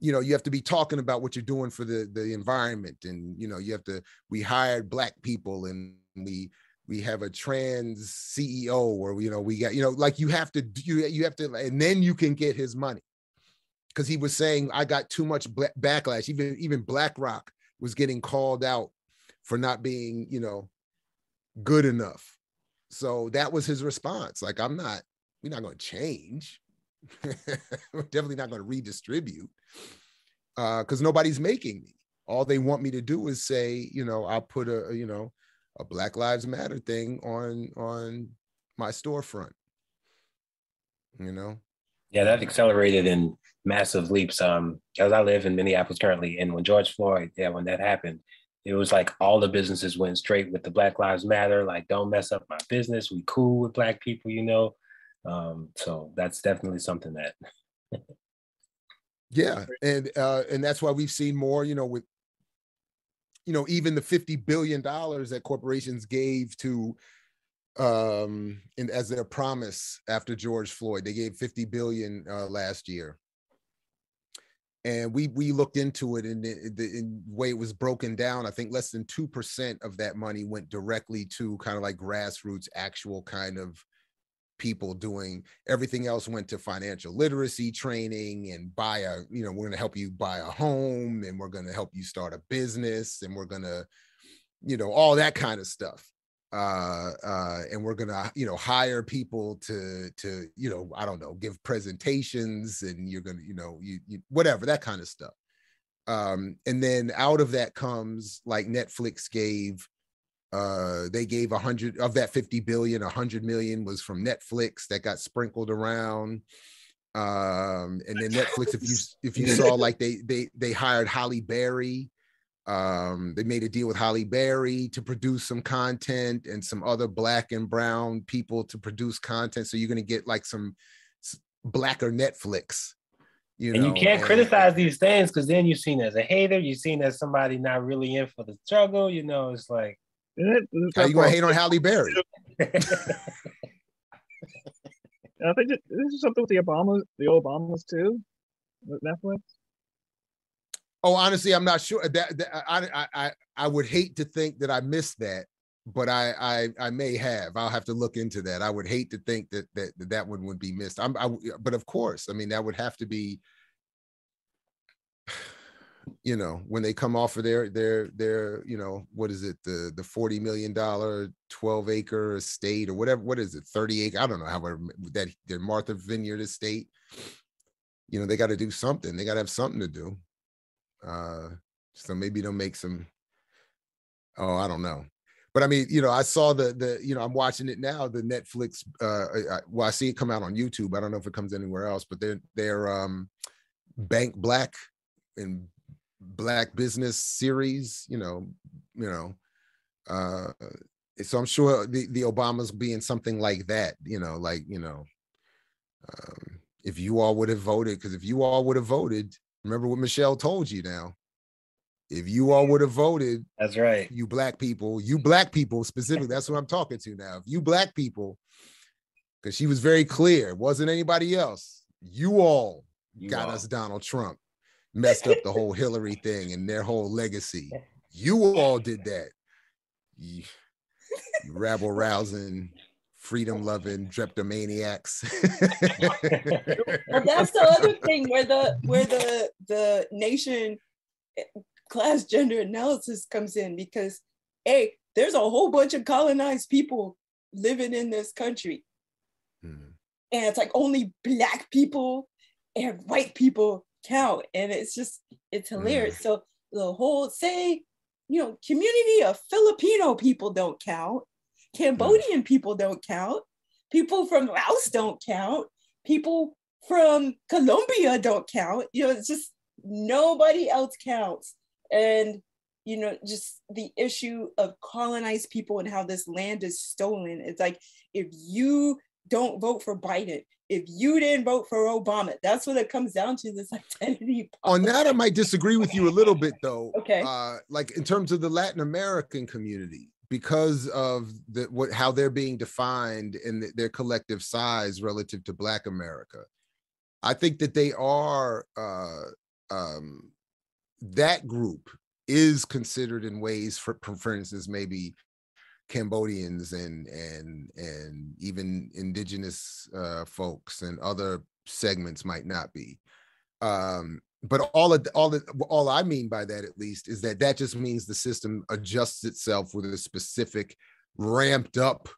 you know you have to be talking about what you're doing for the the environment. And you know you have to we hired black people and we we have a trans ceo or you know we got you know like you have to you you have to and then you can get his money. Because he was saying i got too much backlash. Even even blackrock was getting called out for not being you know good enough. So that was his response. Like, I'm not, we're not going to change. we're definitely not going to redistribute. Uh, because nobody's making me. All they want me to do is say, you know, I'll put a, you know, a Black Lives Matter thing on on my storefront. You know. Yeah, that accelerated in massive leaps. Um, as I live in Minneapolis currently, and when George Floyd, yeah, when that happened, it was like all the businesses went straight with the Black Lives Matter, like don't mess up my business. We cool with black people, you know. Um, so that's definitely something that yeah, and uh, and that's why we've seen more, you know, with you know, even the 50 billion dollars that corporations gave to um and as their promise after George Floyd, they gave 50 billion uh, last year. And we we looked into it and the, the way it was broken down, I think less than 2% of that money went directly to kind of like grassroots actual kind of people doing everything else went to financial literacy training and buy a you know we're going to help you buy a home and we're going to help you start a business and we're going to you know all that kind of stuff uh uh and we're gonna you know hire people to to you know i don't know give presentations and you're gonna you know you, you whatever that kind of stuff. Um and then out of that comes like netflix gave uh they gave a hundred of that 50 billion a hundred million was from netflix that got sprinkled around. Um and then netflix if you if you saw like they they they hired Halle Berry um they made a deal with Halle Berry to produce some content and some other black and brown people to produce content so you're going to get like some blacker netflix you and know, you can't and, criticize these things because then you're seen as a hater you're seen as somebody not really in for the struggle you know it's like how you gonna hate on Halle Berry? I think this is something with the Obamas, the Obamas too, with Netflix. Oh, honestly, I'm not sure. That, that uh, I, I I would hate to think that I missed that, but I I I may have. I'll have to look into that. I would hate to think that that that, one would be missed. I'm I, but of course, I mean that would have to be you know when they come off of their their their you know what is it the the 40 million dollar 12 acre estate or whatever what is it 30 acre i don't know how that their martha vineyard estate you know they got to do something they got to have something to do uh so maybe they'll make some oh i don't know. But i mean you know i saw the the you know i'm watching it now the netflix uh I, well i see it come out on youtube i don't know if it comes anywhere else but they're they're um bank black and black business series you know you know uh so i'm sure the the obamas being something like that you know like you know um if you all would have voted because if you all would have voted remember what michelle told you now if you all would have voted that's right you black people you black people specifically that's what i'm talking to now if you black people because she was very clear it wasn't anybody else you all you got all. us donald trump messed up the whole Hillary thing and their whole legacy. You all did that. You, you rabble rousing, freedom loving drapetomaniacs. well, that's the other thing where the where the the nation eh, class gender analysis comes in because hey, there's a whole bunch of colonized people living in this country. Hmm. And it's like only black people and white people count and it's just it's hilarious mm. so the whole say you know community of filipino people don't count cambodian people don't count people from laos don't count people from colombia don't count you know it's just nobody else counts and you know just the issue of colonized people and how this land is stolen it's like if you don't vote for biden if you didn't vote for Obama. That's what it comes down to this identity. Politics. On that, I might disagree with you a little bit, though. Okay. Uh, like in terms of the Latin American community, because of the what how they're being defined in the, their collective size relative to Black America, I think that they are uh, um, that group is considered in ways for, for instance, maybe Cambodians and and and even indigenous uh, folks and other segments might not be. Um, but all of all all I mean by that, at least, is that that just means the system adjusts itself with a specific ramped up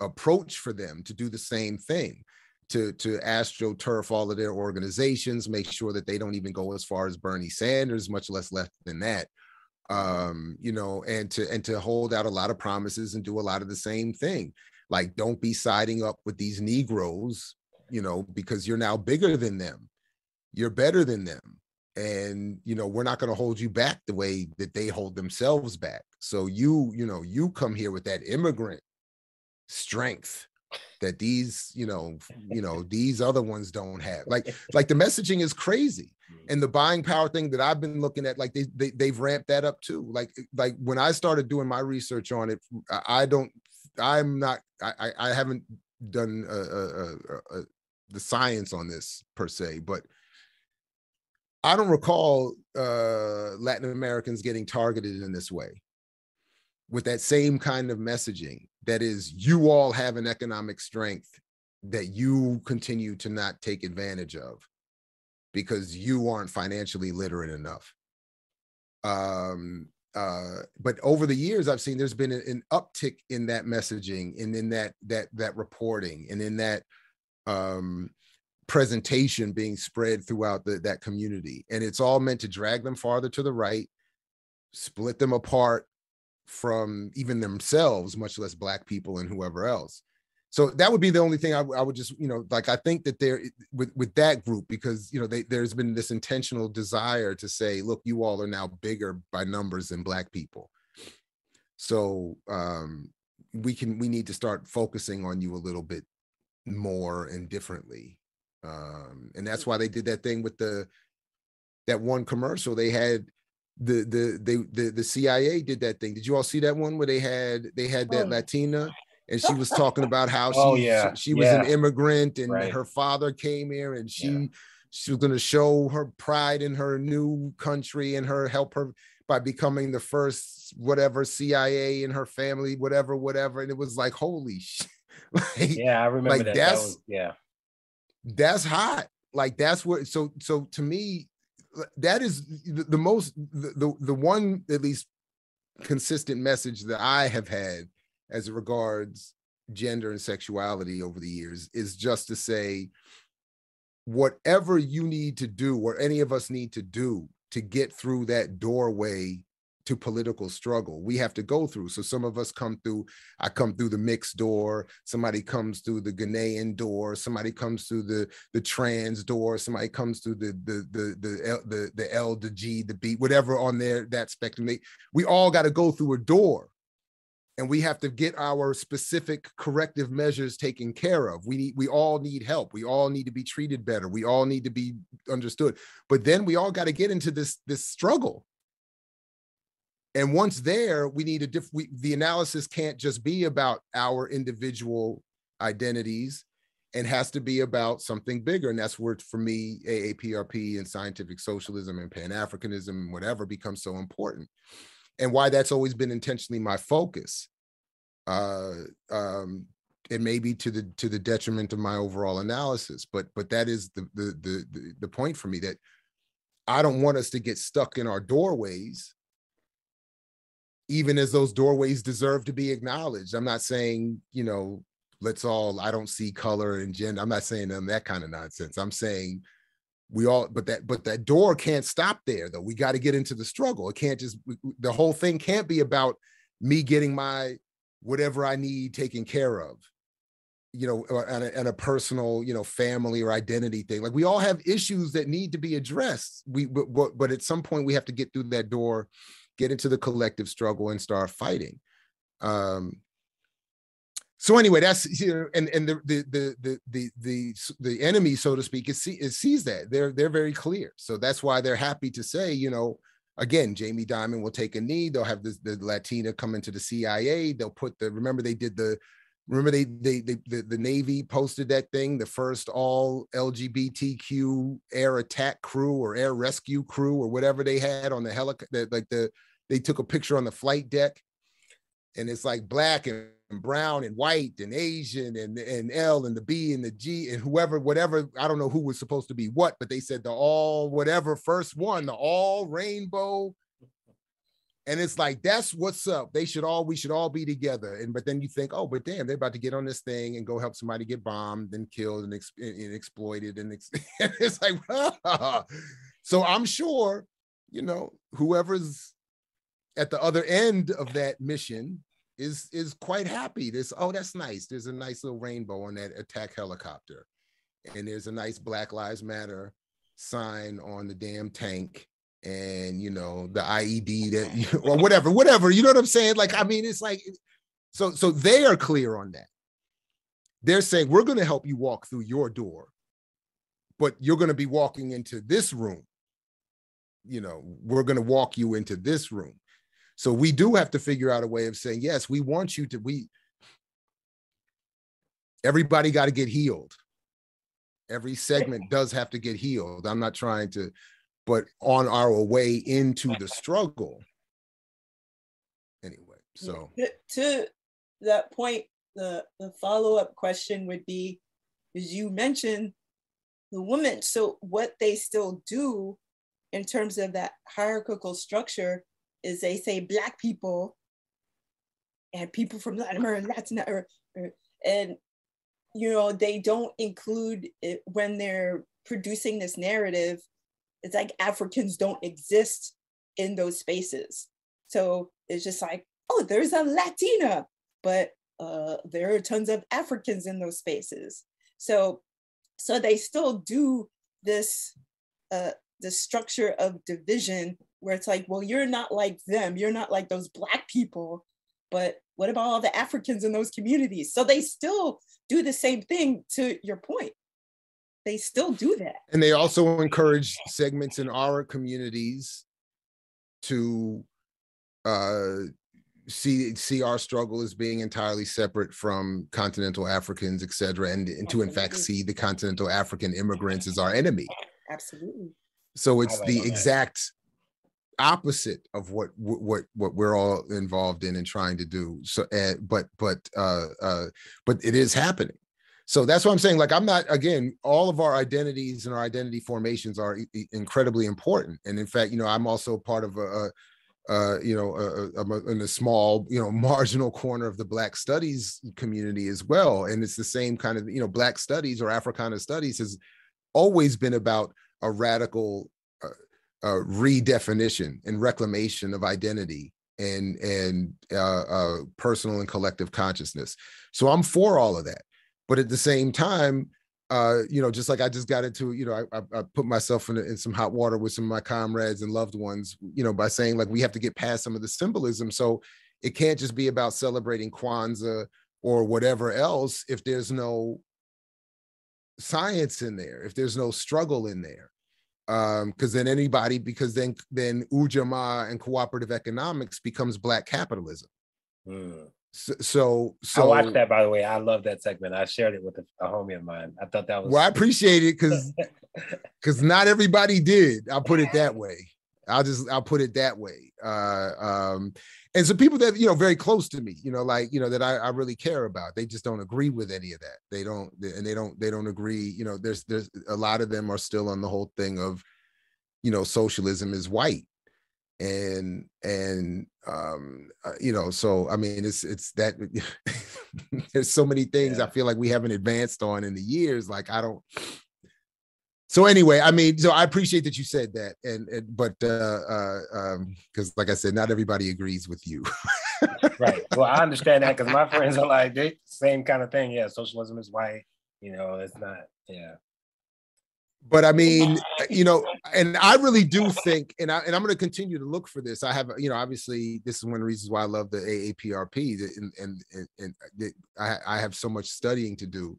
approach for them to do the same thing to to astroturf all of their organizations, make sure that they don't even go as far as Bernie Sanders, much less left than that. Um, you know, and to and to hold out a lot of promises and do a lot of the same thing. Like, don't be siding up with these Negroes, you know, because you're now bigger than them. You're better than them. And you know, we're not going to hold you back the way that they hold themselves back. So you, you know, you come here with that immigrant strength that these you know you know these other ones don't have. Like like the messaging is crazy mm. and the buying power thing that i've been looking at like they, they they've ramped that up too. Like eh, like when i started doing my research on it i don't i'm not i i haven't done a, a, a, the science on this per se but i don't recall uh latin americans getting targeted in this way with that same kind of messaging. That is you all have an economic strength that you continue to not take advantage of because you aren't financially literate enough. Um uh but over the years i've seen there's been an uptick in that messaging and in that that that reporting and in that um presentation being spread throughout the, that community and it's all meant to drag them farther to the right split them apart from even themselves, much less black people and whoever else. So that would be the only thing I, I would just, you know, like I think that there with with that group because you know they, there's been this intentional desire to say, look, you all are now bigger by numbers than black people. So um, we can we need to start focusing on you a little bit more and differently, um, and that's why they did that thing with the that one commercial they had the the they the, the CIA did that thing. Did you all see that one where they had they had that oh. Latina and she was talking about how oh, she she was yeah. an immigrant and right. her father came here and she yeah. she was going to show her pride in her new country and her help her by becoming the first whatever CIA in her family whatever whatever and it was like holy shit. like, yeah, I remember like that. That's that was, yeah. That's hot. Like that's what so so to me that is the, the most the, the, the one at least consistent message that I have had as regards gender and sexuality over the years is just to say whatever you need to do or any of us need to do to get through that doorway to political struggle we have to go through. So some of us come through, I come through the mixed door, somebody comes through the Ghanaian door, somebody comes through the the trans door, somebody comes through the the the the L, the, the L, the G, the B, whatever on there that spectrum. They, we all got to go through a door. And we have to get our specific corrective measures taken care of. We need, we all need help. We all need to be treated better. We all need to be understood. But then we all got to get into this this struggle and once there we need a different the analysis can't just be about our individual identities. And has to be about something bigger and that's where for me aaprp and scientific socialism and pan-africanism and whatever becomes so important and why that's always been intentionally my focus. Uh um it may be to the to the detriment of my overall analysis but but that is the the the, the point for me that i don't want us to get stuck in our doorways even as those doorways deserve to be acknowledged. I'm not saying, you know, let's all, I don't see color and gender. I'm not saying that kind of nonsense. I'm saying we all, but that, but that door can't stop there though. We got to get into the struggle. It can't just, the whole thing can't be about me getting my whatever I need taken care of you know and a, and a, personal you know family or identity thing like we all have issues that need to be addressed we but, but at some point we have to get through that door get into the collective struggle and start fighting. Um, so anyway, that's you know, and and the the the the the the, enemy, so to speak, is, is sees that they're they're very clear. So that's why they're happy to say, you know, again, Jamie Dimon will take a knee. They'll have the, the Latina come into the CIA. They'll put the remember they did the remember they, they they the, the Navy posted that thing, the first all LGBTQ air attack crew or air rescue crew or whatever they had on the helicopter, like the they took a picture on the flight deck and it's like black and brown and white and Asian and, and L and the B and the G and whoever, whatever, I don't know who was supposed to be what, but they said the all whatever first one, the all rainbow. and it's like that's what's up they should all we should all be together and but then you think oh but damn they're about to get on this thing and go help somebody get bombed and killed and, ex- and exploited and, ex- and it's like so i'm sure you know whoever's at the other end of that mission is is quite happy this oh that's nice there's a nice little rainbow on that attack helicopter and there's a nice black lives matter sign on the damn tank and you know the IED that or whatever, whatever. You know what I'm saying? Like, I mean, it's like so so they are clear on that. They're saying we're going to help you walk through your door, but you're going to be walking into this room. You know, we're going to walk you into this room. So we do have to figure out a way of saying, yes, we want you to we everybody got to get healed. Every segment does have to get healed. I'm not trying to but on our way into the struggle anyway so to that point the, the follow-up question would be as you mentioned the women so what they still do in terms of that hierarchical structure is they say black people and people from latin america latin or, and you know they don't include it when they're producing this narrative it's like Africans don't exist in those spaces. So it's just like, oh, there's a Latina, but uh, there are tons of Africans in those spaces. So, so they still do this, uh, the structure of division where it's like, well, you're not like them, you're not like those black people, but what about all the Africans in those communities? So they still do the same thing to your point they still do that. And they also encourage segments in our communities to uh, see see our struggle as being entirely separate from continental Africans, et cetera, and, and to in fact see the continental African immigrants as our enemy. Absolutely. So it's the exact opposite of what what what we're all involved in and trying to do. So, uh, but but uh, uh, but it is happening so that's what i'm saying like i'm not again all of our identities and our identity formations are e- incredibly important and in fact you know i'm also part of a, a you know a, a, in a small you know marginal corner of the black studies community as well and it's the same kind of you know black studies or africana studies has always been about a radical uh, redefinition and reclamation of identity and and uh, uh, personal and collective consciousness so i'm for all of that but at the same time uh, you know, just like I just got into, you know, I, I, I put myself in, in, some hot water with some of my comrades and loved ones, you know, by saying like we have to get past some of the symbolism. So it can't just be about celebrating Kwanzaa or whatever else if there's no science in there, if there's no struggle in there. Um, because then anybody, because then then Ujamaa and cooperative economics becomes black capitalism. Mm. So, so, so I watched that by the way. I love that segment. I shared it with a, a homie of mine. I thought that was well. I appreciate it because because not everybody did. I'll put it that way. I'll just I'll put it that way. Uh, um, and so people that you know very close to me, you know, like you know that I, I really care about, they just don't agree with any of that. They don't, and they don't they don't agree. You know, there's there's a lot of them are still on the whole thing of, you know, socialism is white and and um uh, you know so i mean it's it's that there's so many things yeah. i feel like we haven't advanced on in the years like i don't so anyway i mean so i appreciate that you said that and, and but uh uh um because like i said not everybody agrees with you right well i understand that because my friends are like they same kind of thing yeah socialism is white you know it's not yeah but I mean, you know, and I really do think, and I and I'm going to continue to look for this. I have, you know, obviously, this is one of the reasons why I love the AAPRP, and and and, and I, I have so much studying to do.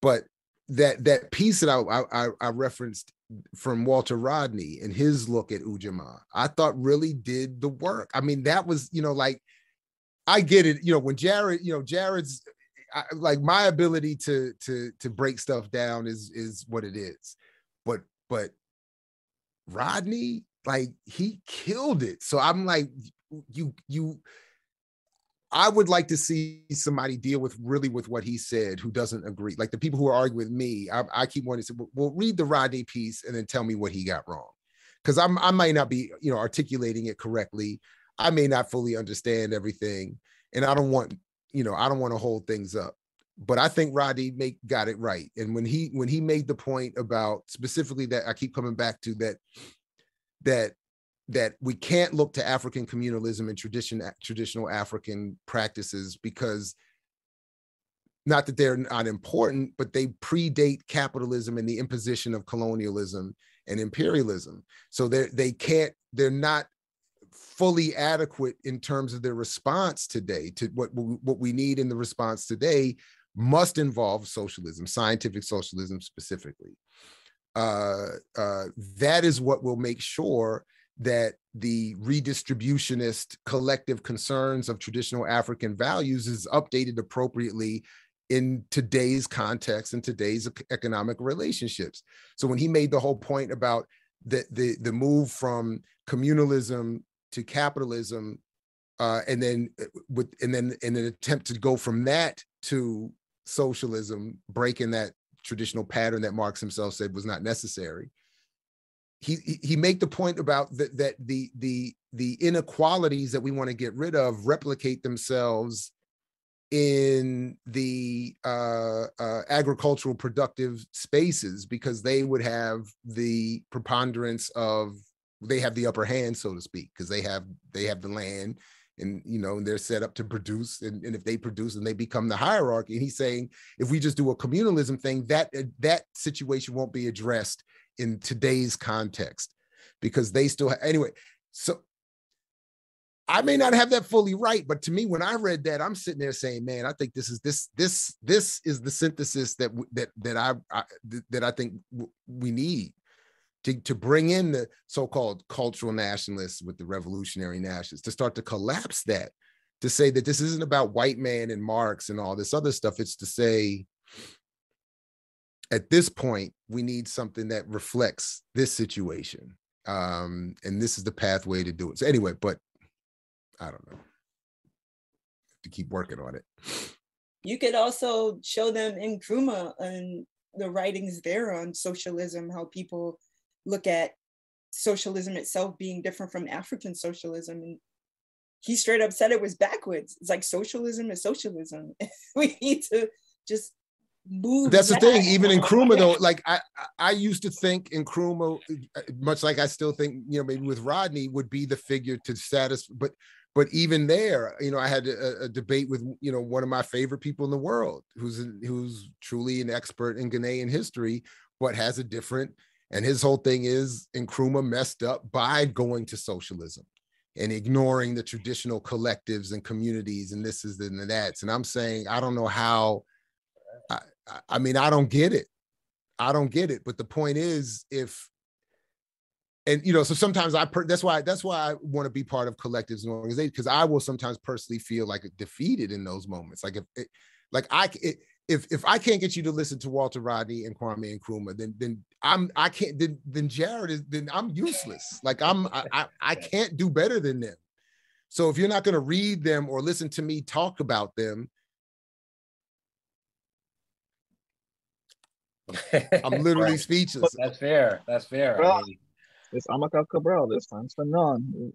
But that that piece that I, I I referenced from Walter Rodney and his look at Ujamaa, I thought really did the work. I mean, that was, you know, like I get it, you know, when Jared, you know, Jared's I, like my ability to to to break stuff down is is what it is but but rodney like he killed it so i'm like you you i would like to see somebody deal with really with what he said who doesn't agree like the people who are arguing with me i, I keep wanting to say well read the rodney piece and then tell me what he got wrong because i'm i might not be you know articulating it correctly I may not fully understand everything, and I don't want, you know, I don't want to hold things up. But I think Rodney make got it right. And when he when he made the point about specifically that I keep coming back to that that that we can't look to African communalism and tradition traditional African practices because not that they're not important, but they predate capitalism and the imposition of colonialism and imperialism. So they they can't they're not fully adequate in terms of their response today to what what we need in the response today must involve socialism, scientific socialism specifically. Uh, uh, that is what will make sure that the redistributionist collective concerns of traditional African values is updated appropriately in today's context and today's economic relationships. So when he made the whole point about the the, the move from communalism to capitalism, uh, and then uh, with and then in an attempt to go from that to socialism, breaking that traditional pattern that Marx himself said was not necessary. He he, make the point about that that the the the inequalities that we want to get rid of replicate themselves in the uh, uh, agricultural productive spaces because they would have the preponderance of they have the upper hand so to speak because they have they have the land and you know and they're set up to produce and, and if they produce and they become the hierarchy and he's saying if we just do a communalism thing that uh, that situation won't be addressed in today's context because they still have, anyway so I may not have that fully right, but to me, when I read that, I'm sitting there saying, "Man, I think this is this this this is the synthesis that that that I, I that I think we need to to bring in the so-called cultural nationalists with the revolutionary nationalists to start to collapse that, to say that this isn't about white man and Marx and all this other stuff. It's to say, at this point, we need something that reflects this situation, um, and this is the pathway to do it. So anyway, but I don't know. To keep working on it. You could also show them Nkrumah and the writings there on socialism, how people look at socialism itself being different from African socialism. And he straight up said it was backwards. It's like socialism is socialism. we need to just move. That's back. the thing. Even Nkrumah, though, like I, I used to think Nkrumah, much like I still think, you know, maybe with Rodney, would be the figure to satisfy. But but even there, you know, I had a, a, debate with you know one of my favorite people in the world, who's who's truly an expert in Ghanaian history, but has a different. And his whole thing is Nkrumah messed up by going to socialism and ignoring the traditional collectives and communities and this is and that's. And I'm saying I don't know how. I, mean, I don't get it. I don't get it. But the point is, if and you know, so sometimes I per- that's why that's why I want to be part of collectives and organizations because I will sometimes personally feel like defeated in those moments. Like if it, like I it, if if I can't get you to listen to Walter Rodney and Kwame Nkrumah, then then I'm I can't then then Jared is then I'm useless. Like I'm I I, I can't do better than them. So if you're not going to read them or listen to me talk about them, I'm literally right. speechless. That's fair. That's fair. I mean, it's Amilcar Cabral this time. It's Fanon.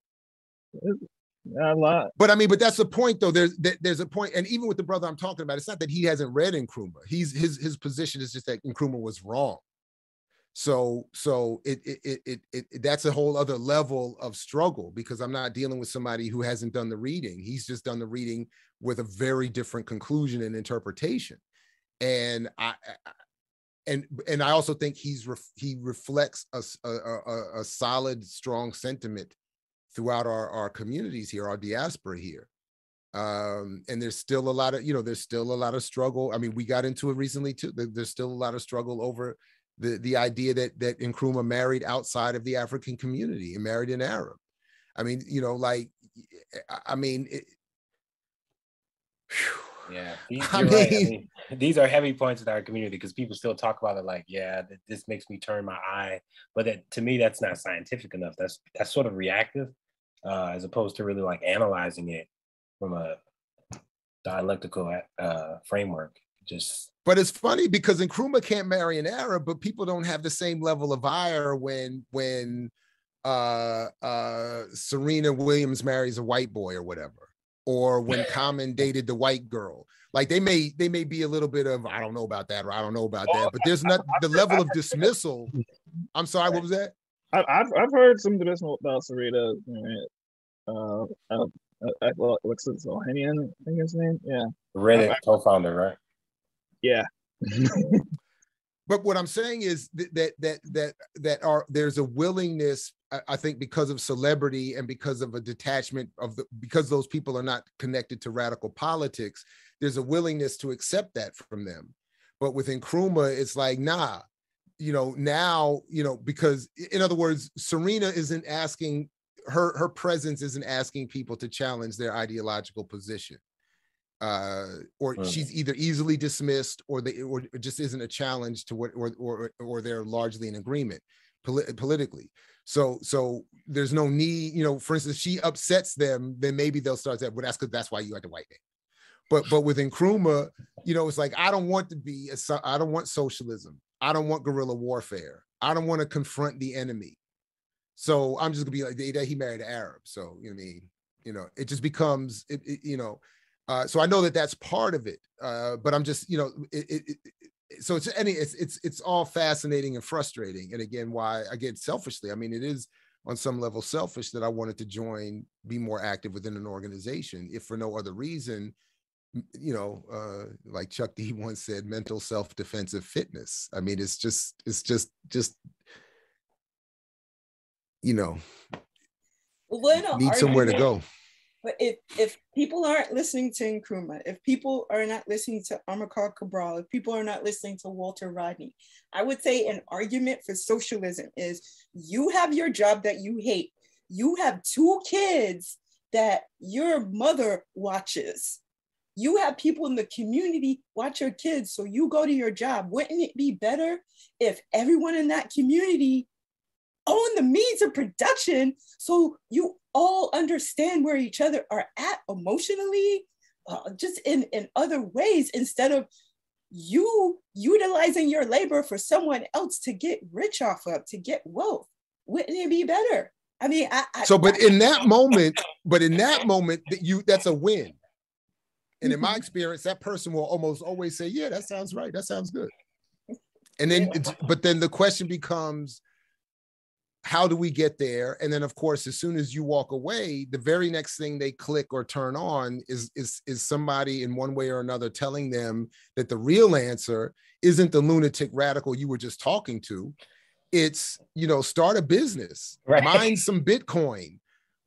Yeah, a lot. But I mean, but that's the point though. There's there's a point, and even with the brother I'm talking about, it's not that he hasn't read Nkrumah. He's his his position is just that Nkrumah was wrong. So so it it, it it it that's a whole other level of struggle because I'm not dealing with somebody who hasn't done the reading. He's just done the reading with a very different conclusion and interpretation. And I, and and I also think he's ref, he reflects a, a, a, solid, strong sentiment throughout our, our communities here, our diaspora here. Um, and there's still a lot of, you know, there's still a lot of struggle. I mean, we got into it recently too. There's still a lot of struggle over the the idea that that Nkrumah married outside of the African community and married an Arab. I mean, you know, like, I mean, it, yeah, I mean, right. I mean, these are heavy points in our community because people still talk about it like, yeah, this makes me turn my eye, but that, to me, that's not scientific enough. That's that's sort of reactive, uh, as opposed to really like analyzing it from a dialectical uh, framework. Just but it's funny because Nkrumah can't marry an Arab, but people don't have the same level of ire when when uh uh Serena Williams marries a white boy or whatever, or when Common dated the white girl. Like they may they may be a little bit of I don't know about that or I don't know about that, but there's not the level of dismissal. I'm sorry, what was that? I, I've I've heard some dismissal about Serena. Uh, uh, uh, what's his Ohanian? I think his name. Yeah, Reddit co-founder, right? Yeah. but what I'm saying is that that that that, that are there's a willingness, I think, because of celebrity and because of a detachment of the because those people are not connected to radical politics. There's a willingness to accept that from them. But with Nkrumah, it's like, nah, you know, now, you know, because in other words, Serena isn't asking her her presence isn't asking people to challenge their ideological position uh, or mm. she's either easily dismissed or they or it just isn't a challenge to what or or or they're largely in agreement polit- politically. So so there's no need you know for instance she upsets them then maybe they'll start that well that's because that's why you had the white man. But but with Nkrumah, you know it's like I don't want to be I don't want socialism. I don't want guerrilla warfare. I don't want to confront the enemy. So I'm just gonna be like that. he married an Arab. So you know I mean? You know it just becomes it, it you know uh, so I know that that's part of it, uh, but I'm just, you know, it, so it's any, it's it's it's all fascinating and frustrating. And again, why again selfishly, I mean, it is on some level selfish that I wanted to join, be more active within an organization, if for no other reason, you know, uh, like Chuck D once said, mental self-defensive fitness. I mean, it's just, it's just, just, you know, well, need somewhere to go but if if people aren't listening to Nkrumah, if people are not listening to Amilcar Cabral, if people are not listening to Walter Rodney, I would say an argument for socialism is you have your job that you hate. You have two kids that your mother watches. You have people in the community watch your kids, so you go to your job. Wouldn't it be better if everyone in that community own the means of production so you all understand where each other are at emotionally, uh, just in, in other ways, instead of you utilizing your labor for someone else to get rich off of, to get wealth. Wouldn't it be better? I mean, I, I, so, but in that moment, but in that moment, that you that's a win. And in my mm-hmm. experience, that person will almost always say, "Yeah, that sounds right. That sounds good." And then, but then the question becomes, how do we get there? And then of course as soon as you walk away the very next thing they click or turn on is is is somebody in one way or another telling them that the real answer isn't the lunatic radical you were just talking to. It's you know start a business right. mine some bitcoin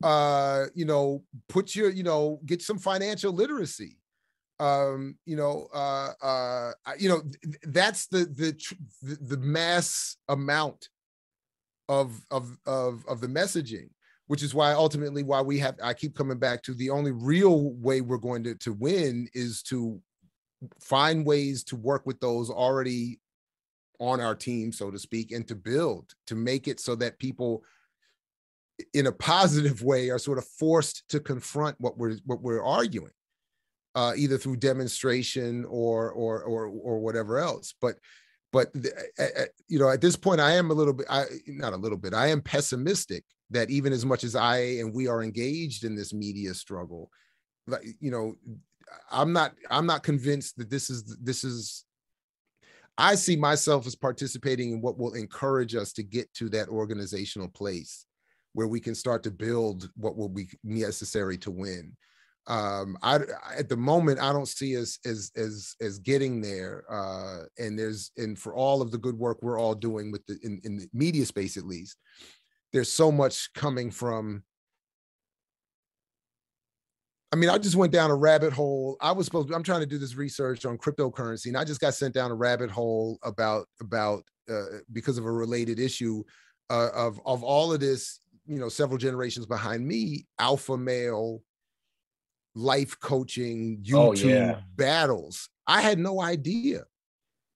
uh you know put your you know get some financial literacy. Um you know uh uh you know that's the the the mass amount of of of of the messaging which is why ultimately why we have i keep coming back to the only real way we're going to, to win is to find ways to work with those already on our team so to speak and to build to make it so that people in a positive way are sort of forced to confront what we're what we're arguing uh, either through demonstration or or or or whatever else. But but you know at this point i am a little bit i not a little bit i am pessimistic that even as much as i and we are engaged in this media struggle like you know i'm not i'm not convinced that this is this is i see myself as participating in what will encourage us to get to that organizational place where we can start to build what will be necessary to win um i at the moment i don't see us as as as getting there uh and there's and for all of the good work we're all doing with the in, in the media space at least there's so much coming from I mean, I just went down a rabbit hole. I was supposed to, I'm trying to do this research on cryptocurrency, and I just got sent down a rabbit hole about about uh, because of a related issue uh, of of all of this. You know, several generations behind me, alpha male life coaching YouTube oh, yeah. battles. I had no idea.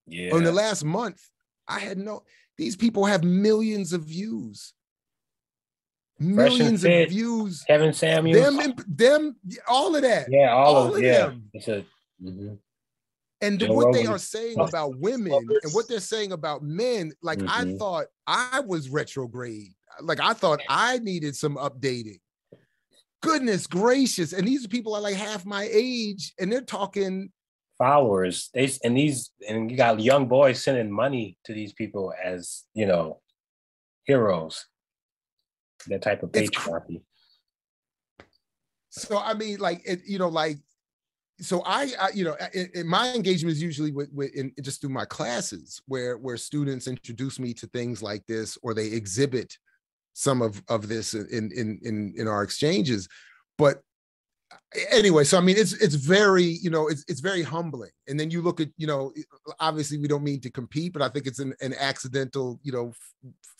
Yeah. In the last month, I had no. These people have millions of views. Millions of views. Kevin Samuels. Them, them, all of that. Yeah, all, all of, of yeah. them. It's a, mm-hmm. And Joe what they are saying about women and what they're saying about men, like mm-hmm. I thought I was retrograde. like I thought I needed some updating. Goodness gracious. And these people are like half my age and they're talking followers. They and these and you got young boys sending money to these people as you know heroes. That type of patriarchy. So I mean, like it, you know, like so I, I you know, in, in my engagement is usually with, with in, just through my classes where where students introduce me to things like this or they exhibit some of of this in in in in our exchanges. But anyway so i mean it's it's very you know it's it's very humbling. And then you look at you know obviously we don't mean to compete but i think it's an, an accidental you know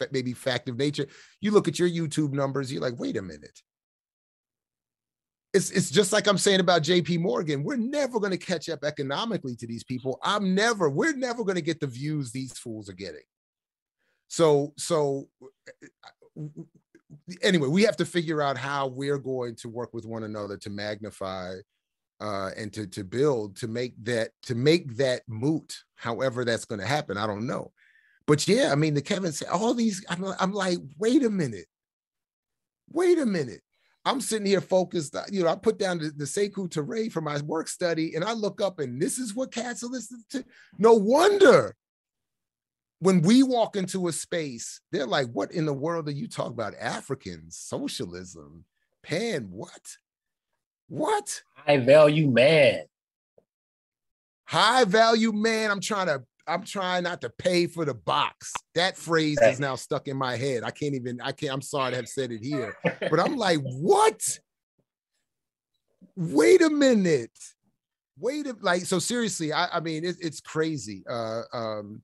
f- maybe fact of nature. You look at your youtube numbers you're like wait a minute. It's it's just like i'm saying about jp morgan. We're never going to catch up economically to these people. I'm never we're never going to get the views these fools are getting. So so anyway, we have to figure out how we're going to work with one another to magnify uh, and to to build to make that to make that moot. However, that's going to happen, I don't know. But yeah, I mean, the Kevin said all these. I'm, I'm like, wait a minute, wait a minute. I'm sitting here focused. You know, I put down the, the Sekou Touré for my work study, and I look up, and this is what cats are listening to. No wonder when we walk into a space, they're like, what in the world are you talking about? Africans, socialism, pan, what? What? High value man. High value man. I'm trying to, I'm trying not to pay for the box. That phrase is now stuck in my head. I can't even, I can't, I'm sorry to have said it here. But I'm like, what? Wait a minute. Wait a like so seriously, I, I mean it, it's crazy. Uh um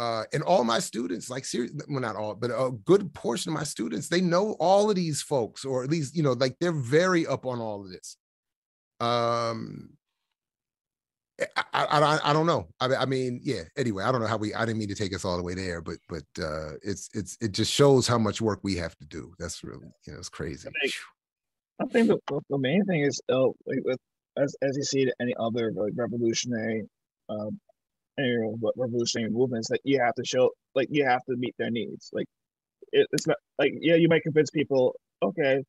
uh, and all my students, like seriously, well, not all, but a good portion of my students, they know all of these folks, or at least, you know, like they're very up on all of this. Um, eh, I, I, I don't know. I, I mean, yeah. Anyway, I don't know how we. I didn't mean to take us all the way there, but but uh, it's it's it just shows how much work we have to do. That's really you know it's crazy. I think, I think the, the main thing is uh, like with, as as you see any other like revolutionary uh, you know, revolutionary movements that you have to show, like you have to meet their needs. Like it, it's not like yeah, you might convince people, okay,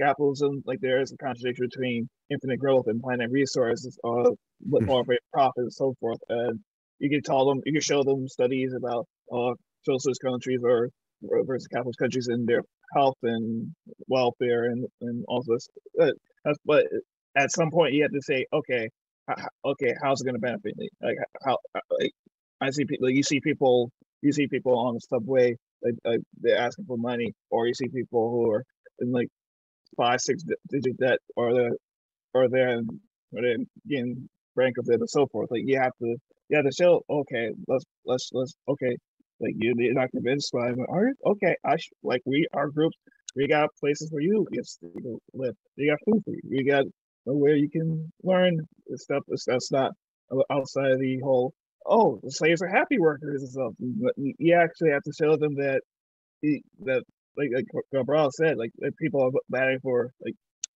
capitalism, like there is a contradiction between infinite growth and planet resources, or with more profit and so forth. And you can tell them, you can show them studies about uh socialist countries or versus capitalist countries and their health and welfare and and all this. But, but at some point, you have to say, okay, okay, how's it going to benefit me? Like how uh, like, I see people, you see people, you see people on the subway, like, like they're asking for money, or you see people who are in like five, six digit debt, or they're or they're or they're getting bankrupted and so forth. Like you have to you have to show, okay, let's let's let's okay, like you, you're not convinced by all right, okay, I sh- like we our groups, we got places for you to live, we got food for you, we got where you can learn stuff that's not outside of the whole oh the slaves are happy workers and stuff but you actually have to show them that that like like Cabral said like people are batting for like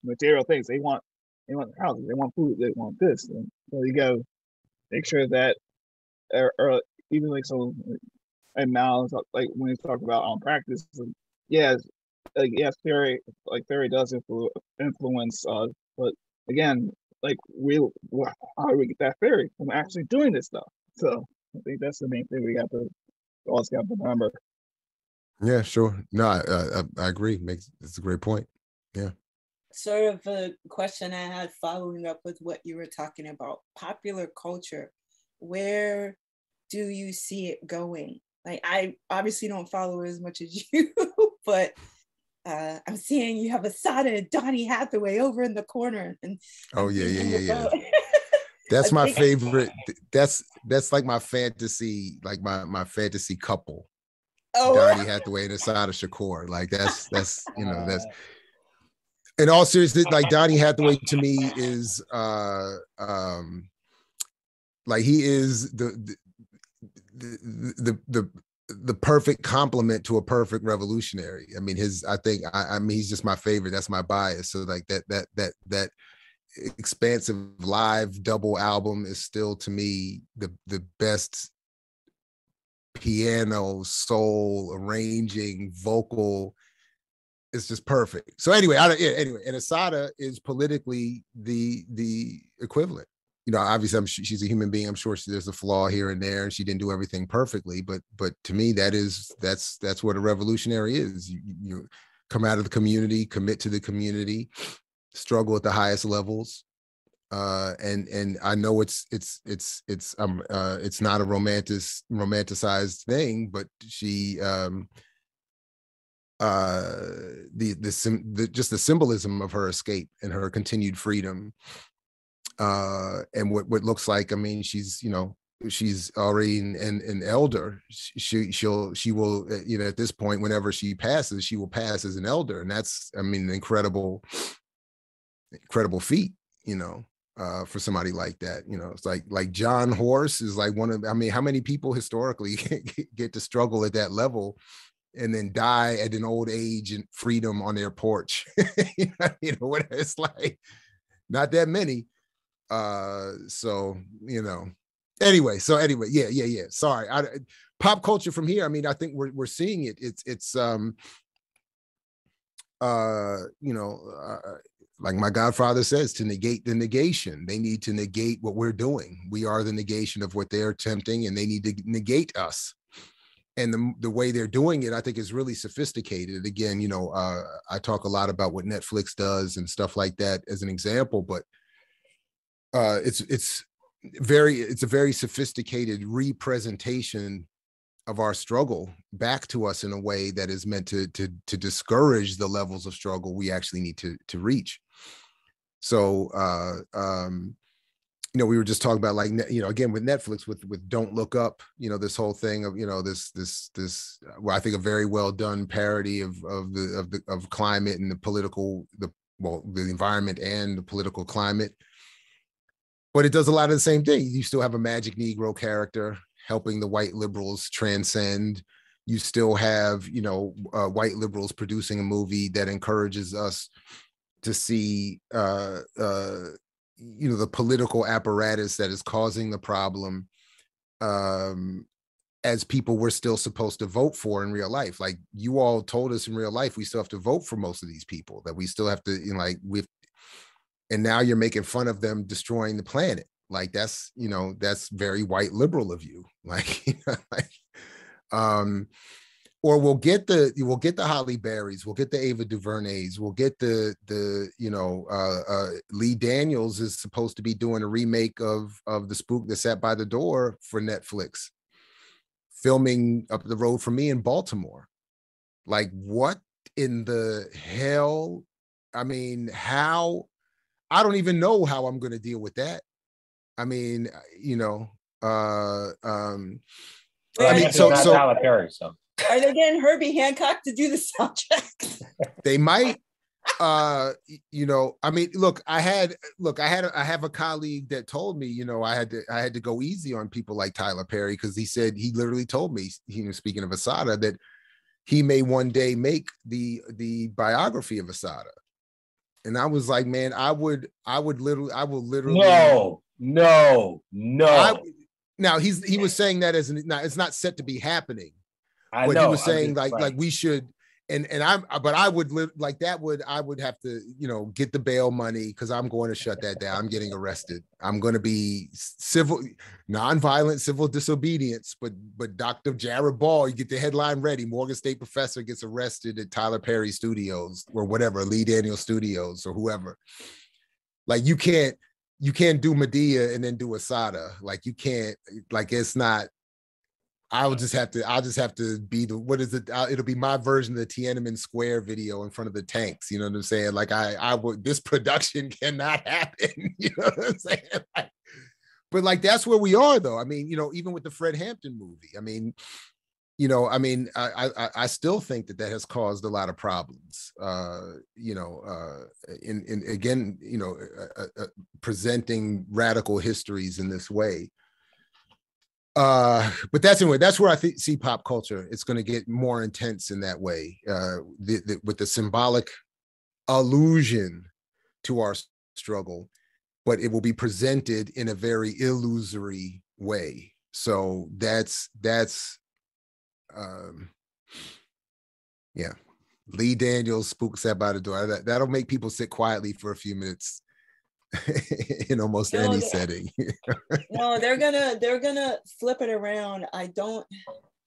material things. They want they want houses. They want food. They want this. And so you go make sure that or, or even like so and now like when you talk about on practice yes like yes theory like theory does influ- influence uh but again, like we how do we get that theory from actually doing this stuff? So I think that's the main thing we got to always got to remember. Yeah, sure. No, I, I, I agree. Makes it's a great point. Yeah. Sort of a question I had following up with what you were talking about popular culture. Where do you see it going? Like I obviously don't follow as much as you, but uh, I'm seeing you have Assata and Donny Hathaway over in the corner. And oh yeah, yeah, yeah, yeah. That's my favorite. That's that's like my fantasy, like my my fantasy couple. Oh, Donny Hathaway and Assata Shakur. Like that's that's you know that's. In all seriousness, like Donny Hathaway to me is uh um like he is the the the, the, the the perfect complement to a perfect revolutionary. I mean, his I think I, I, mean he's just my favorite. That's my bias. So like that that that that expansive live double album is still to me the the best piano, soul, arranging, vocal. It's just perfect. So anyway, I, yeah, anyway, and Assata is politically the the equivalent. You know, obviously, I'm, she's a human being. I'm sure she, there's a flaw here and there, and she didn't do everything perfectly. But but to me, that is that's that's what a revolutionary is. You, you come out of the community, commit to the community, struggle at the highest levels, uh and and i know it's it's it's it's um uh it's not a romantic romanticized thing but she um uh the the, sim, the just the symbolism of her escape and her continued freedom uh and what what looks like i mean she's you know she's already an, an, an elder she she'll she will uh, you know at this point whenever she passes she will pass as an elder and that's i mean an incredible incredible feat you know uh, for somebody like that. You know, it's like like John Horse is like one of. I mean, how many people historically get to struggle at that level? And then die at an old age and freedom on their porch. you know what it's like? Not that many. Uh, so you know. Anyway, so anyway, yeah, yeah, yeah. Sorry, I, pop culture from here. I mean, I think we're we're seeing it. It's it's um uh you know uh, like my godfather says to negate the negation they need to negate what we're doing we are the negation of what they're attempting and they need to negate us and the, the way they're doing it i think is really sophisticated again you know uh, i talk a lot about what netflix does and stuff like that as an example but uh, it's it's very it's a very sophisticated representation of our struggle back to us in a way that is meant to to to discourage the levels of struggle we actually need to to reach. So uh um you know we were just talking about like you know again with netflix with with don't look up you know this whole thing of you know this this this well i think a very well done parody of of the of the of climate and the political the well the environment and the political climate but it does a lot of the same thing. You still have a magic negro character helping the white liberals transcend. You still have you know uh, white liberals producing a movie that encourages us to see uh, uh, you know the political apparatus that is causing the problem um, as people we're still supposed to vote for in real life. Like you all told us in real life we still have to vote for most of these people that we still have to you know like with and now you're making fun of them destroying the planet like that's you know that's very white liberal of you like, like um or we'll get the we'll get the Halle Berrys, we'll get the Ava DuVernays, we'll get the the you know uh, uh, Lee Daniels is supposed to be doing a remake of of the Spook that sat by the door for Netflix, filming up the road from me in Baltimore. Like what in the hell? I mean, how? I don't even know how I'm going to deal with that. I mean, you know, uh, um, I mean, so so Tyler Perry, so are they getting Herbie Hancock to do the soundtrack? they might. Uh, you know, I mean, look, I had look, I had I have a colleague that told me, you know, I had to I had to go easy on people like Tyler Perry because he said he literally told me, he was speaking of Assata, that he may one day make the the biography of Assata. And I was like, man, I would, I would literally, I will literally. No, no, no. I, now he's he was saying that as an now it's not set to be happening. I but know, he was saying like right. like we should and and I'm uh, but I would live like that would I would have to you know get the bail money because I'm going to shut that down. I'm getting arrested. I'm going to be civil, non-violent civil disobedience. But but Dr. Jared Ball, you get the headline ready. Morgan State professor gets arrested at Tyler Perry Studios or whatever, Lee Daniel Studios or whoever. Like you can't you can't do Madea and then do Assata. Like you can't, like it's not. I'll just have to. I'll just have to be the. What is it? I'll, it'll be my version of the Tiananmen Square video in front of the tanks. You know what I'm saying? Like I, I would. This production cannot happen. You know what I'm saying? Like, but like that's where we are, though. I mean, you know, even with the Fred Hampton movie. I mean, you know, I mean, I, I, I still think that that has caused a lot of problems. Uh, you know, uh, in in again, you know, uh, uh, uh, presenting radical histories in this way. Uh, but that's anyway. That's where I th- see pop culture. It's going to get more intense in that way, uh, the, the, with the symbolic allusion to our struggle, but it will be presented in a very illusory way. So that's that's um, yeah. Lee Daniels spook sat by the door. That, that'll make people sit quietly for a few minutes in almost No, any setting. no, they're gonna they're gonna flip it around. I don't.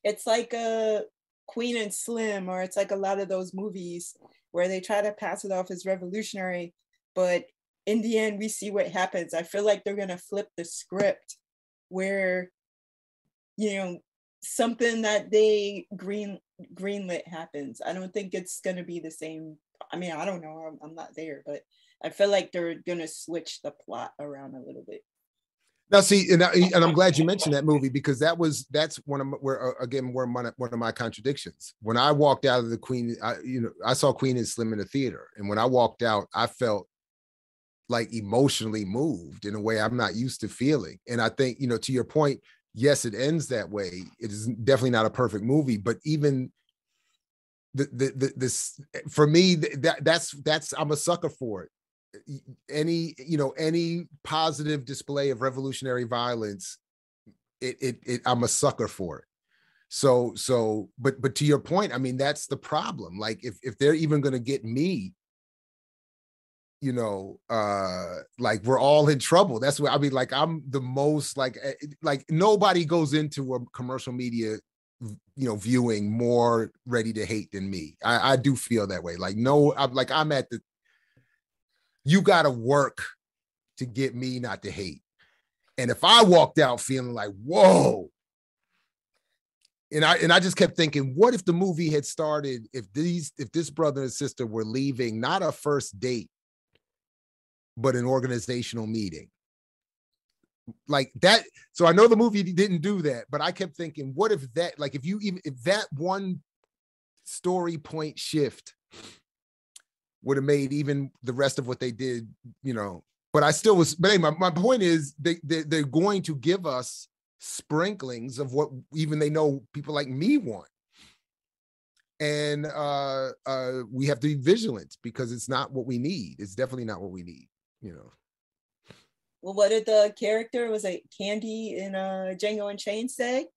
It's like a Queen and Slim, or it's like a lot of those movies where they try to pass it off as revolutionary, but in the end, we see what happens. I feel like they're gonna flip the script where, you know, something that they green greenlit happens. I don't think it's gonna be the same. I mean, I don't know. I'm, I'm not there, but I feel like they're gonna switch the plot around a little bit. Now, see, and, I, I'm glad you mentioned that movie because that was that's one of my, where uh, again where of, one of my contradictions. When I walked out of the Queen, I, you know, I saw Queen and Slim in the theater, and when I walked out, I felt like emotionally moved in a way I'm not used to feeling. And I think, you know, to your point, yes, it ends that way. It is definitely not a perfect movie, but even the the, the this for me that that's that's I'm a sucker for it any you know any positive display of revolutionary violence it, it it i'm a sucker for it. So so but but to your point i mean that's the problem. Like if if they're even going to get me you know uh like we're all in trouble. That's what i mean like i'm the most like eh, like nobody goes into a commercial media you know viewing more ready to hate than me. I i do feel that way. Like no i'm like i'm at the you got to work to get me not to hate. And if I walked out feeling like, whoa, and I and I just kept thinking, what if the movie had started if these if this brother and sister were leaving not a first date, but an organizational meeting? Like that. So I know the movie didn't do that, but I kept thinking, what if that, like if you even if that one story point shift would have made even the rest of what they did, you know. But I still was, but anyway, my, my point is they, they they're going to give us sprinklings of what even they know people like me want. And uh uh we have to be vigilant because it's not what we need. It's definitely not what we need, you know. Well, what did the character was it Candy in uh Django Unchained say?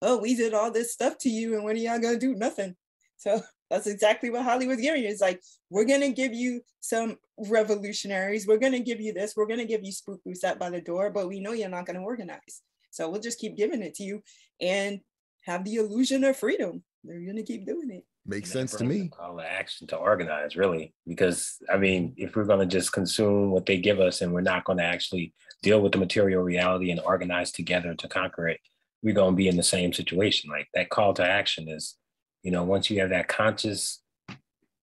Oh, we did all this stuff to you, and when are y'all gonna do nothing? So that's exactly what Hollywood's giving you. It's like we're gonna give you some revolutionaries, we're gonna give you this, we're gonna give you spook who sat by the door, but we know you're not gonna organize. So we'll just keep giving it to you and have the illusion of freedom. They're gonna keep doing it. Makes sense to me. Call to action to organize, really, because I mean, if we're going to just consume what they give us and we're not going to actually deal with the material reality and organize together to conquer it, we're going to be in the same situation. Like that call to action is, you know, once you have that conscious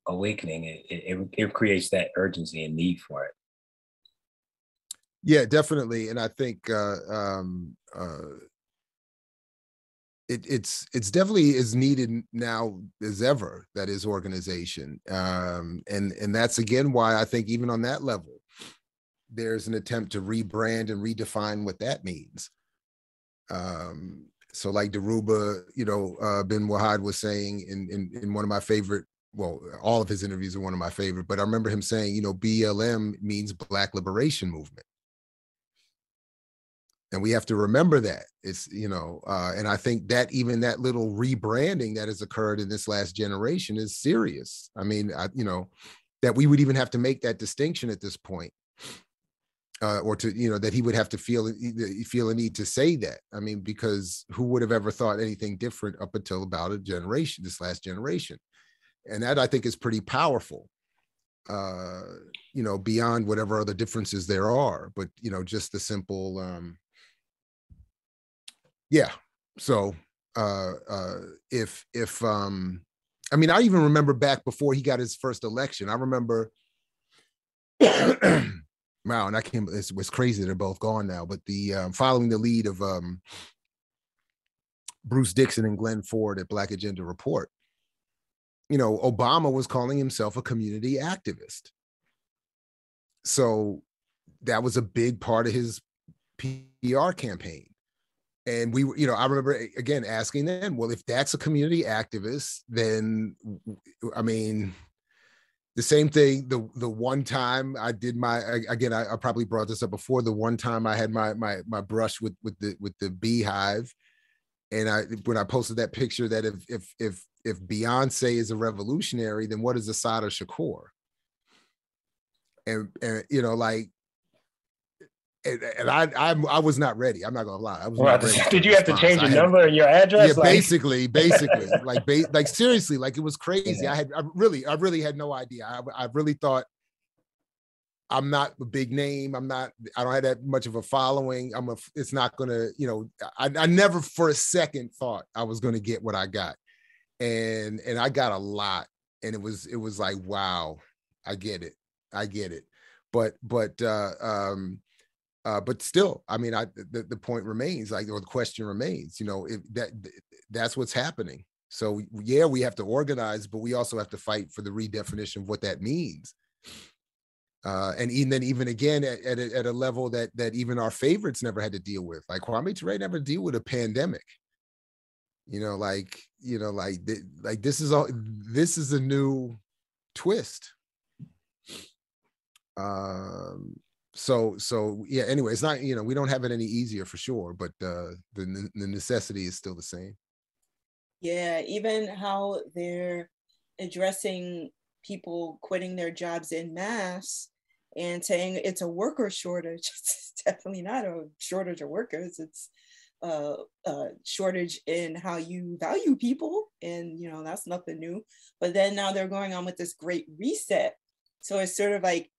awakening, it, it, it creates that urgency and need for it. Yeah, definitely. And I think uh um uh it, it's it's definitely as needed now as ever that is organization um and and that's again why i think even on that level there's an attempt to rebrand and redefine what that means um so like Dhoruba, you know, uh, bin Wahad was saying in, in in one of my favorite, well, all of his interviews are one of my favorite, but I remember him saying, you know, BLM means Black Liberation Movement. And we have to remember that. It's you know uh, and i think that even that little rebranding that has occurred in this last generation is serious. I mean I, you know that we would even have to make that distinction at this point uh, or to you know that he would have to feel feel a need to say that. I mean because who would have ever thought anything different up until about a generation this last generation? And that i think is pretty powerful uh you know beyond whatever other differences there are but you know just the simple um yeah. So uh uh if if um i mean i even remember back before he got his first election i remember wow and i can't it was crazy they're both gone now but the um, following the lead of um bruce dixon and glenn ford at black agenda report you know obama was calling himself a community activist. So that was a big part of his pr campaign. And we you know i remember again asking them well if that's a community activist then i mean the same thing the the one time i did my again I, I, probably brought this up before the one time i had my my my brush with with the with the beehive and I when I posted that picture that if if if if Beyonce is a revolutionary, then what is Assata Shakur? And and you know, like and, and I, I I was not ready. I'm not gonna lie. I was well, not ready. Did you have to change your number and your address? Yeah, Like- basically, basically, like, ba- like seriously, like it was crazy. I had, I really, I really had no idea. I, I really thought I'm not a big name. I'm not. I don't have that much of a following. I'm a. It's not gonna. You know, I, I never for a second thought I was gonna get what I got, and and I got a lot, and it was it was like wow, I get it, I get it, but but uh um uh, but still, I mean, I the, the point remains, like, or the question remains, you know, if that that's what's happening. So yeah, we have to organize, but we also have to fight for the redefinition of what that means. Uh, and even then, even again, at, at, a, at a level that that even our favorites never had to deal with, like Kwame Ture never deal with a pandemic. You know, like you know, like th- like this is all this is a new twist. Um, so so yeah anyway it's not you know we don't have it any easier for sure but uh the the necessity is still the same Yeah, even how they're addressing people quitting their jobs in mass and saying it's a worker shortage. It's definitely not a shortage of workers. It's a, a shortage in how you value people, and you know that's nothing new. But then now they're going on with this great reset. So it's sort of like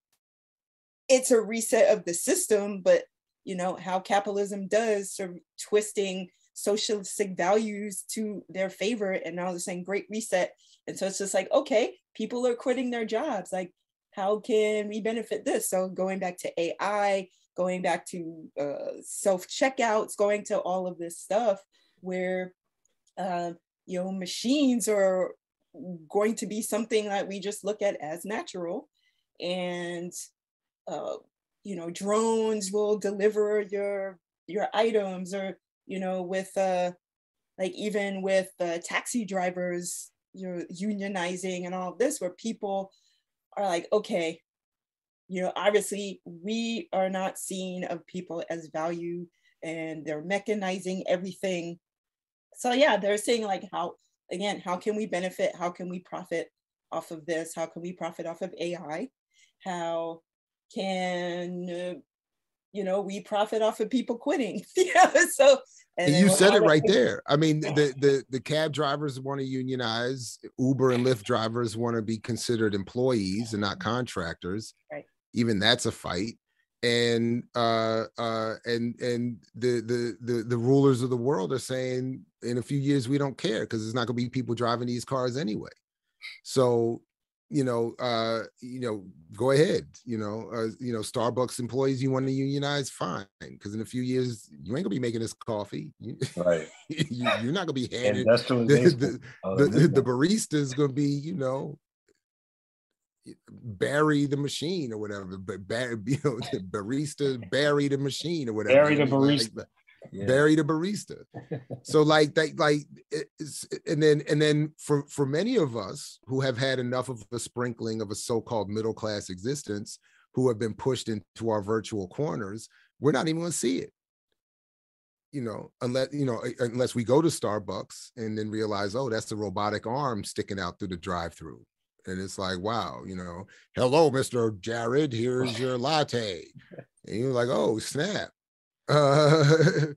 it's a reset of the system, but you know how capitalism does, sort of twisting socialistic values to their favor and now they're saying great reset. And so it's just like okay people are quitting their jobs. Like how can we benefit this? So going back to ai going back to uh, self checkouts going to all of this stuff where uh, you know machines are going to be something that we just look at as natural. And uh, you know drones will deliver your your items or you know with uh like even with uh, taxi drivers you're unionizing and all this where people are like okay you know obviously we are not seen of people as value and they're mechanizing everything. So yeah they're saying like how again how can we benefit? How can we profit off of this? How can we profit off of ai how can uh, you know we profit off of people quitting yeah so and, you said it right there. I mean the the the cab drivers want to unionize uber and lyft drivers want to be considered employees and not contractors. Right. even that's a fight. And uh uh and and the the the, the rulers of the world are saying in a few years we don't care because there's not going to be people driving these cars anyway. So you know uh you know go ahead you know uh, you know starbucks employees you want to unionize fine because in a few years you ain't gonna be making this coffee you, Right. you you're not gonna be handed the, the, the, the barista is gonna be you know bury the machine or whatever but bar- you know the barista bury the machine or whatever Bury the mean, like, barista. Yeah. bury the barista. So like that like and then and then for for many of us who have had enough of a sprinkling of a so-called middle class existence who have been pushed into our virtual corners we're not even going to see it. You know unless you know unless we go to starbucks and then realize oh that's the robotic arm sticking out through the drive-through. And it's like wow you know hello mr jared here's your latte. And you're like oh snap uh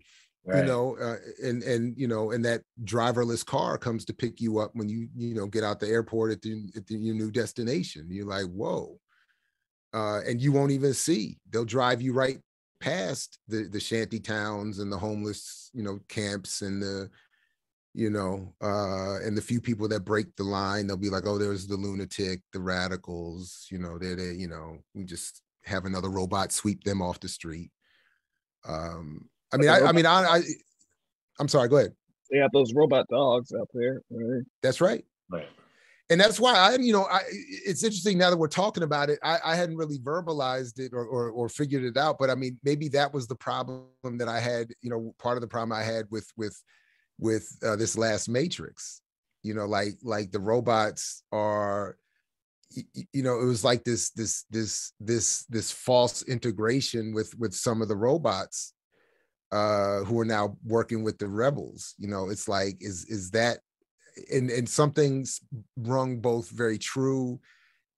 Right. you know uh, and and you know and that driverless car comes to pick you up when you you know get out the airport at, the, at the, your new destination. You're like whoa. Uh and you won't even see. They'll drive you right past the the shanty towns and the homeless you know camps and the you know uh and the few people that break the line. They'll be like oh there's the lunatic the radicals you know they're they you know we just have another robot sweep them off the street um I mean, I, I mean, I, I, I'm sorry. Go ahead. They got those robot dogs out there. Right? That's right. Right. And that's why I, you know, I, it's interesting now that we're talking about it. I, I hadn't really verbalized it or, or, or figured it out, but I mean, maybe that was the problem that I had. You know, part of the problem I had with with with uh, this last Matrix. You know, like like the robots are you know it was like this this this this this false integration with with some of the robots uh, who are now working with the rebels. You know, it's like is is that and and something's rung both very true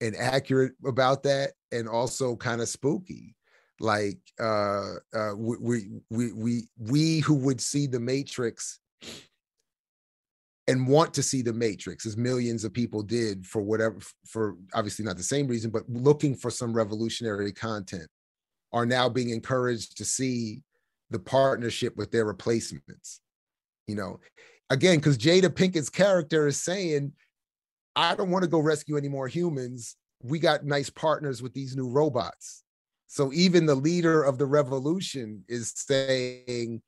and accurate about that, and also kind of spooky. Like uh, uh, we we we we who would see the Matrix and want to see the matrix as millions of people did for whatever for obviously not the same reason but looking for some revolutionary content are now being encouraged to see the partnership with their replacements you know? Again because jada pinkett's character is saying i don't want to go rescue any more humans. We got nice partners with these new robots. So even the leader of the revolution is saying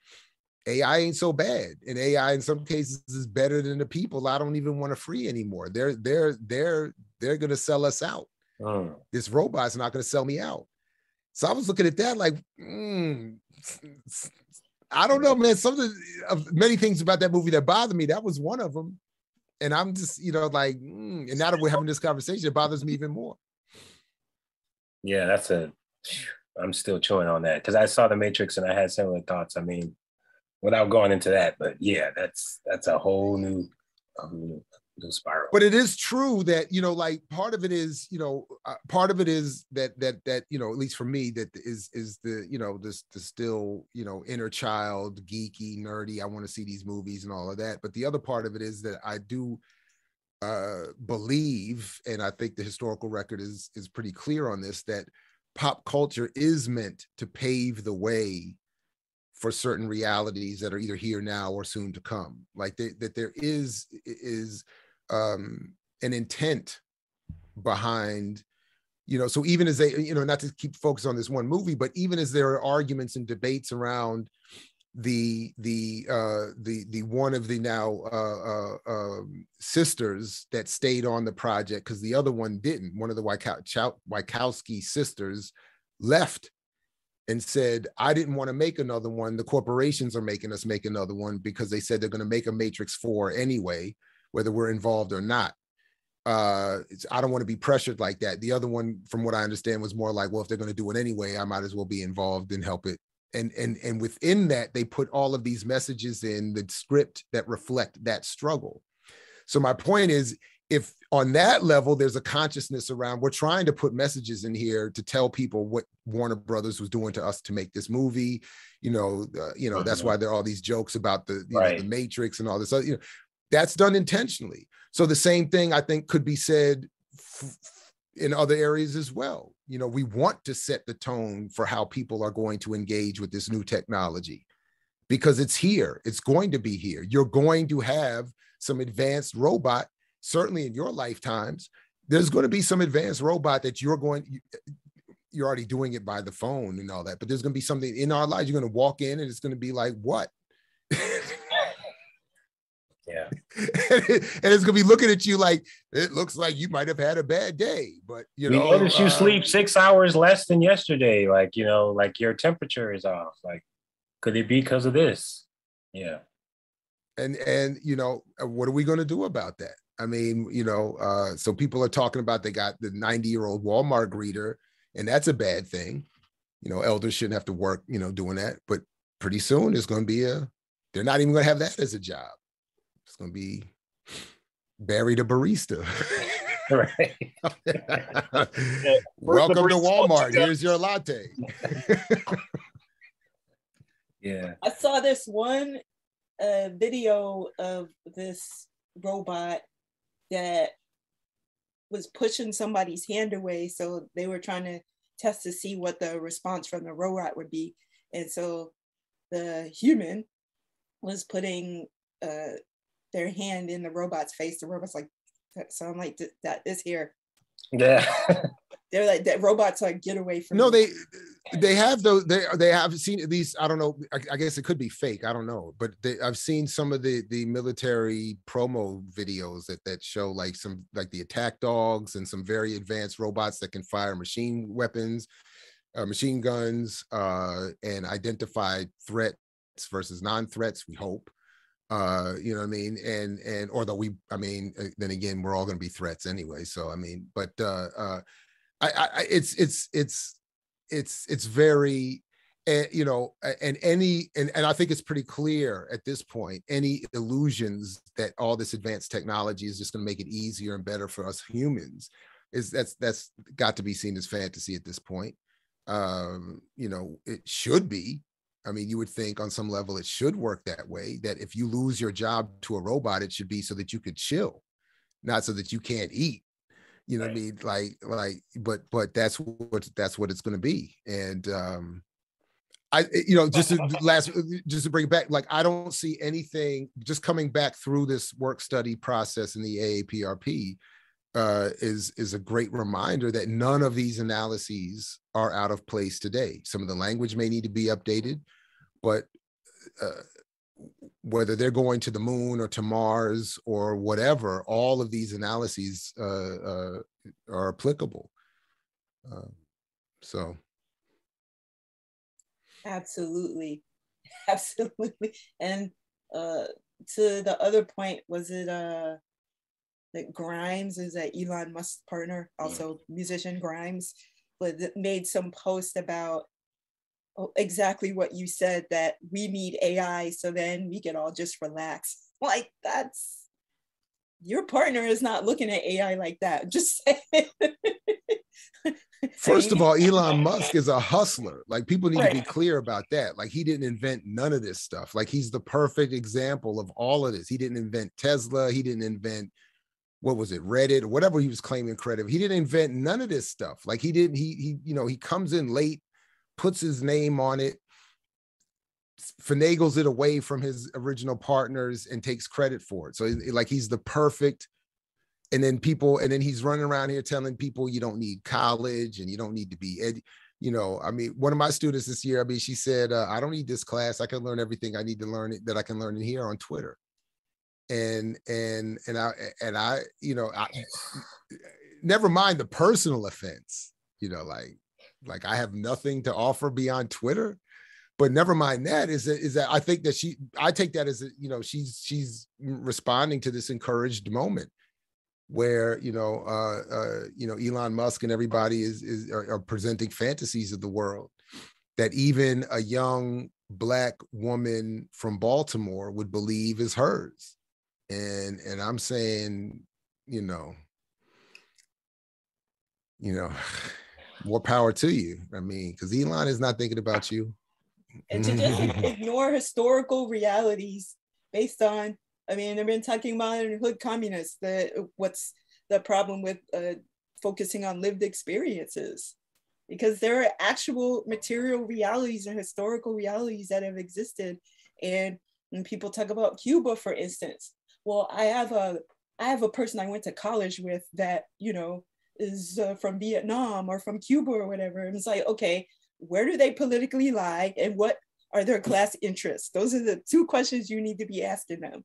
AI ain't so bad, and AI in some cases is better than the people I don't even want to free anymore. They're they're they're they're gonna sell us out. Mm. This robot's not gonna sell me out. So I was looking at that like, mm, I don't know, man. Some of, the, of many things about that movie that bothered me. That was one of them, and I'm just you know like, mm, and now that we're having this conversation, it bothers me even more. Yeah, that's a. I'm still chewing on that because I saw The Matrix and I had similar thoughts. I mean, without going into that. But yeah, that's that's a whole new, new, new spiral. But it is true that you know, like part of it is you know, uh, part of it is that that that you know, at least for me, that is is the you know this the still you know inner child, geeky, nerdy. I want to see these movies and all of that. But the other part of it is that I do uh believe and i think the historical record is is pretty clear on this that pop culture is meant to pave the way for certain realities that are either here now or soon to come. Like they, that there is is um an intent behind you know so even as they you know not to keep focus on this one movie but even as there are arguments and debates around the the uh the the one of the now uh, uh um, sisters that stayed on the project because the other one didn't. One of the Wachowski sisters left and said, I didn't want to make another one. The corporations are making us make another one because they said they're going to make a Matrix 4 anyway, whether we're involved or not. Uh, I don't want to be pressured like that. The other one, from what I understand, was more like, well, if they're going to do it anyway, I might as well be involved and help it. And and and within that, they put all of these messages in the script that reflect that struggle. So my point is, if on that level there's a consciousness around we're trying to put messages in here to tell people what warner brothers was doing to us to make this movie. You know uh, you know that's mm-hmm. why there are all these jokes about the, right. know, the matrix and all this other, you know that's done intentionally. So the same thing i think could be said f- in other areas as well. You know we want to set the tone for how people are going to engage with this new technology because it's here. It's going to be here. You're going to have some advanced robot certainly in your lifetimes, there's going to be some advanced robot that you're going, you're already doing it by the phone and all that, but there's going to be something in our lives. You're going to walk in and it's going to be like, what? yeah. and, it's going to be looking at you like, it looks like you might have had a bad day, but you know. We noticed you uh, sleep six hours less than yesterday. Like, you know, like your temperature is off. Like, could it be because of this? Yeah. And, and, you know, uh, what are we going to do about that? I mean, you know, uh, so people are talking about they got the 90 year old Walmart greeter, and that's a bad thing. You know, elders shouldn't have to work, you know, doing that. But pretty soon it's going to be a, they're not even going to have that as a job. It's going to be Barry the barista. right. Welcome to Walmart. Here's your latte. yeah. I saw this one uh, video of this robot that was pushing somebody's hand away. So they were trying to test to see what the response from the robot would be. And so the human was putting uh, their hand in the robot's face. The robot's like, so I'm like, that is here. Yeah. They're like that robots like get away from. No, they they have those. They they have seen at least. I don't know. I, I, guess it could be fake. I don't know. But they, I've seen some of the the military promo videos that that show like some like the attack dogs and some very advanced robots that can fire machine weapons, uh, machine guns, uh, and identify threats versus non-threats. We hope uh you know what i mean and and although we i mean uh, then again we're all going to be threats anyway so i mean but uh uh I, I it's it's it's it's it's very and you know and any and, and i think it's pretty clear at this point any illusions that all this advanced technology is just going to make it easier and better for us humans is that's that's got to be seen as fantasy at this point. Um you know it should be. I mean you would think on some level it should work that way that if you lose your job to a robot it should be so that you could chill not so that you can't eat you know right. what i mean like like but but that's what that's what it's going to be and um I, you know, just to last, just to bring it back, like I don't see anything just coming back through this work study process in the AAPRP uh, is is a great reminder that none of these analyses are out of place today. Some of the language may need to be updated, but uh, whether they're going to the moon or to Mars or whatever, all of these analyses uh, uh are applicable. Uh, so. Absolutely. Absolutely. And uh to the other point, was it uh that Grimes is that Elon Musk partner, also yeah. musician Grimes, but made some post about exactly what you said that we need AI so then we can all just relax. Like that's your partner is not looking at AI like that. Just saying. First of all, Elon Musk is a hustler. Like people need right. to be clear about that. Like he didn't invent none of this stuff. Like he's the perfect example of all of this. He didn't invent Tesla. He didn't invent what was it, Reddit or whatever he was claiming credit. He didn't invent none of this stuff. Like he didn't. He he you know he comes in late, puts his name on it, finagles it away from his original partners and takes credit for it. So like he's the perfect and then people and then he's running around here telling people you don't need college and you don't need to be ed you know i mean one of my students this year i mean she said uh, i don't need this class i can learn everything i need to learn it, that i can learn in here on twitter and and and i and i you know i never mind the personal offense you know like like i have nothing to offer beyond twitter. But never mind that is that is that i think that she i take that as a, you know she's she's responding to this encouraged moment where you know uh, uh, you know Elon Musk and everybody is is are, are, presenting fantasies of the world that even a young black woman from Baltimore would believe is hers, and and I'm saying you know you know more power to you. I mean, because Elon is not thinking about you. And to just ignore historical realities based on I mean, they've been talking about hood communists. The what's the problem with uh, focusing on lived experiences? Because there are actual material realities and historical realities that have existed. And when people talk about Cuba, for instance, well, I have a I have a person I went to college with that you know is uh, from Vietnam or from Cuba or whatever. And it's like, okay, where do they politically lie, and what are their class interests? Those are the two questions you need to be asking them.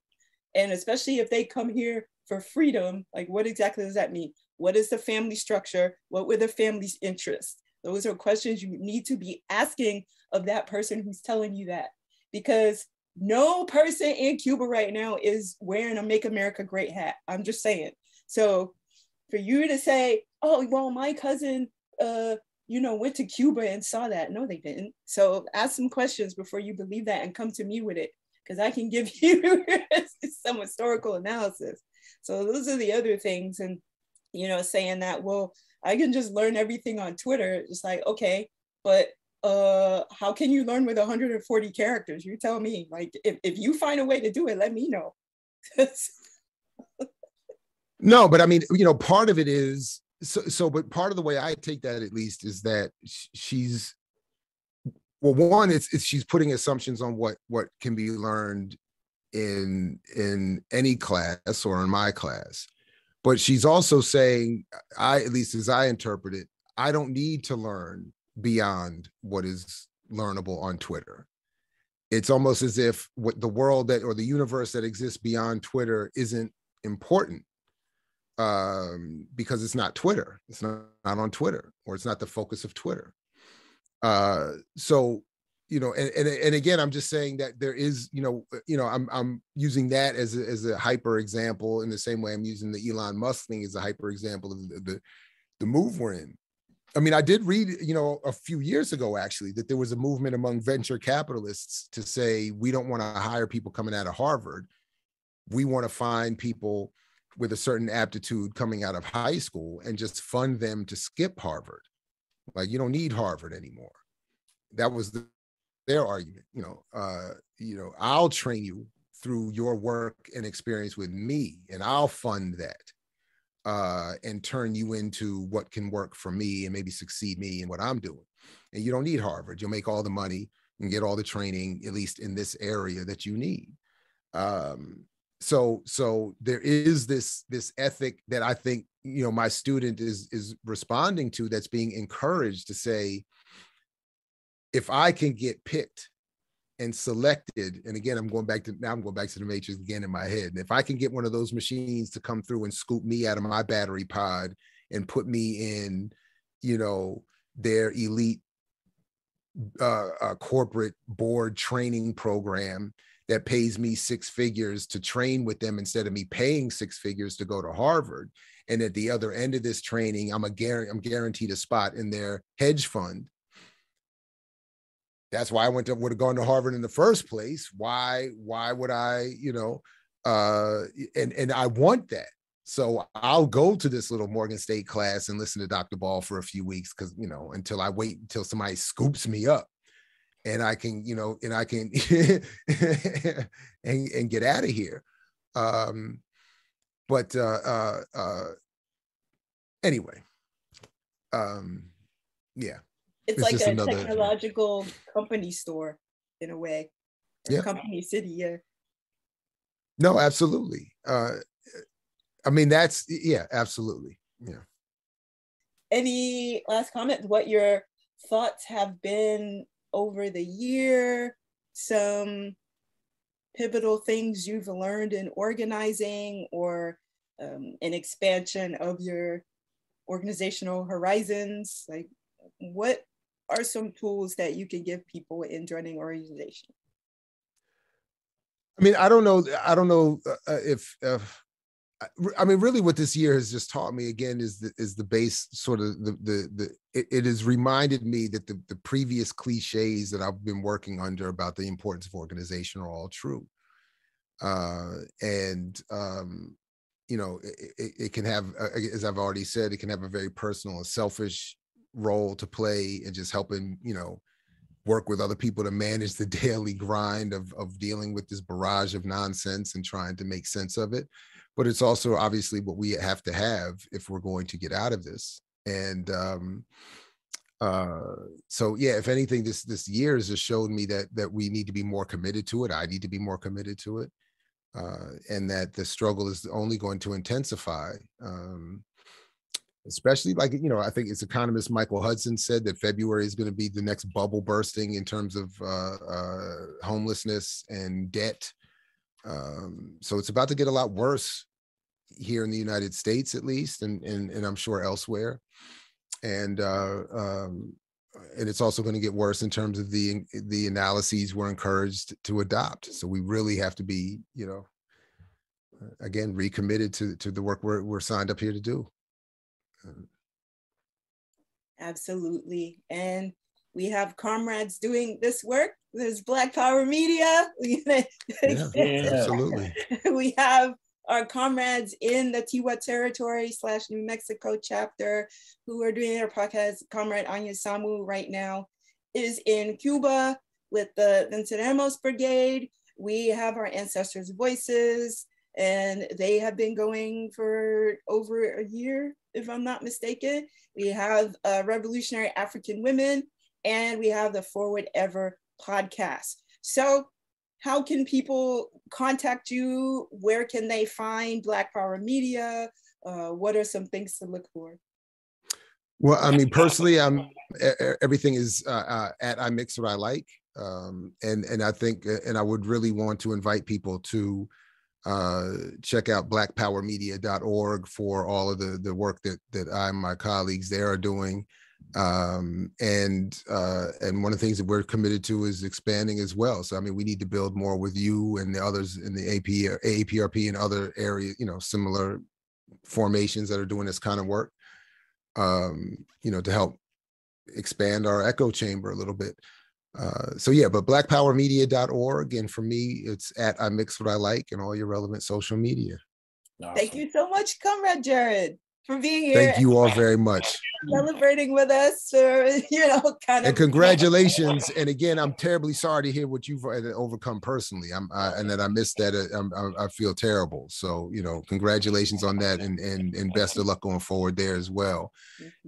And especially if they come here for freedom, like what exactly does that mean? What is the family structure? What were the family's interests? Those are questions you need to be asking of that person who's telling you that. Because no person in Cuba right now is wearing a Make America Great hat. I'm just saying. So for you to say, oh, well, my cousin, uh, you know, went to Cuba and saw that. No, they didn't. So ask some questions before you believe that and come to me with it because I can give you some historical analysis. So those are the other things. And, you know, saying that, well, I can just learn everything on Twitter. It's like, okay, but uh, how can you learn with 140 characters? You tell me. Like, if, if you find a way to do it, let me know. no, but I mean, you know, part of it is so, so, but part of the way I take that at least is that she's well one it's, it's she's putting assumptions on what what can be learned in in any class or in my class. But she's also saying i at least as i interpret it i don't need to learn beyond what is learnable on twitter. It's almost as if what the world that or the universe that exists beyond twitter isn't important um, because it's not twitter it's not, not on twitter or it's not the focus of twitter uh, so you know, and, and and again, I'm just saying that there is, you know, uh, you know, I'm I'm using that as a, as a hyper example in the same way I'm using the Elon Musk thing as a hyper example of the, the the move we're in. I mean, I did read, you know, a few years ago actually that there was a movement among venture capitalists to say we don't want to hire people coming out of Harvard. We want to find people with a certain aptitude coming out of high school and just fund them to skip Harvard. Like you don't need Harvard anymore. That was the, their argument. You know, uh, you know, I'll train you through your work and experience with me, and I'll fund that uh, and turn you into what can work for me and maybe succeed me in what I'm doing. And you don't need Harvard. You'll make all the money and get all the training, at least in this area that you need. Um, so so there is this this ethic that I think you know my student is is responding to that's being encouraged to say, if I can get picked and selected and again i'm going back to now i'm going back to the matrix again in my head and if i can get one of those machines to come through and scoop me out of my battery pod and put me in you know their elite uh, uh, corporate board training program that pays me six figures to train with them instead of me paying six figures to go to harvard and at the other end of this training i'm a guarantee i'm guaranteed a spot in their hedge fund that's why I went to would have gone to Harvard in the first place. Why why would I, you know, uh and and I want that. So I'll go to this little Morgan State class and listen to Dr. Ball for a few weeks cuz you know, until I wait until somebody scoops me up and I can, you know, and I can and and get out of here. Um but uh uh uh anyway. Um yeah it's, it's like a another, technological company store in a way. Yeah. Company city, yeah. No, absolutely. Uh I mean that's yeah, absolutely. Yeah. Any last comment? What your thoughts have been over the year? Some pivotal things you've learned in organizing or um, an expansion of your organizational horizons like what are some tools that you can give people in joining organization? I mean, I don't know. I don't know uh, uh if, if I mean, really, what this year has just taught me again is the is the base sort of the the the. It, it has reminded me that the the previous cliches that I've been working under about the importance of organization are all true, uh, and um, you know, it, it, it can have, uh, as I've already said, it can have a very personal and selfish role to play in just helping, you know, work with other people to manage the daily grind of of dealing with this barrage of nonsense and trying to make sense of it. But it's also obviously what we have to have if we're going to get out of this. And um uh so yeah if anything this this year has just me that that we need to be more committed to it i need to be more committed to it uh and that the struggle is only going to intensify um especially like you know i think it's economist michael hudson said that february is going to be the next bubble bursting in terms of uh, uh, homelessness and debt. Um, so it's about to get a lot worse here in the united states at least and and, and i'm sure elsewhere. And uh, um, and it's also going to get worse in terms of the the analyses we're encouraged to adopt. So we really have to be you know again recommitted to to the work we're, we're signed up here to do Absolutely. And we have comrades doing this work. There's Black Power Media. yeah, yeah, absolutely. we have our comrades in the Tiwa territory slash New Mexico chapter who are doing their podcast. Comrade Anya Samu right now is in Cuba with the Venceremos Brigade. We have our ancestors' voices, and they have been going for over a year if I'm not mistaken. We have uh, Revolutionary African Women, and we have the Forward Ever podcast. So, how can people contact you? Where can they find Black Power Media? Uh, what are some things to look for? Well, I mean, personally, I'm everything is uh, uh, at I mix what I like, um, and and I think, uh, and I would really want to invite people to uh, check out blackpowermedia.org for all of the the work that that I and my colleagues there are doing. Um, and uh, and one of the things that we're committed to is expanding as well. So I mean, we need to build more with you and the others in the AP AAPRP and other areas, you know, similar formations that are doing this kind of work. Um, you know, to help expand our echo chamber a little bit. Uh, so yeah, but blackpowermedia.org. And for me, it's at I Mix What I Like and all your relevant social media. Thank you so much, Comrade Jared, for being here. Thank you all very much. Celebrating with us, or you know, kind of. And congratulations. and again, I'm terribly sorry to hear what you've overcome personally. I'm I, and that I missed that. uh, I'm, I, I feel terrible. So you know, congratulations on that, and and and best of luck going forward there as well.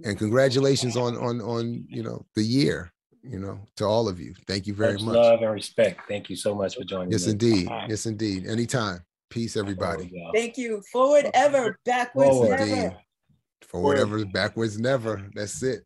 And congratulations on on on you know the year. You know, to all of you. Thank you very Much much. love and respect. Thank you so much for joining us. Yes, me. indeed. Yes, indeed. Anytime. Peace, everybody. Thank you. Forward ever, backwards Forward. never. Indeed. Forward ever, backwards never. That's it.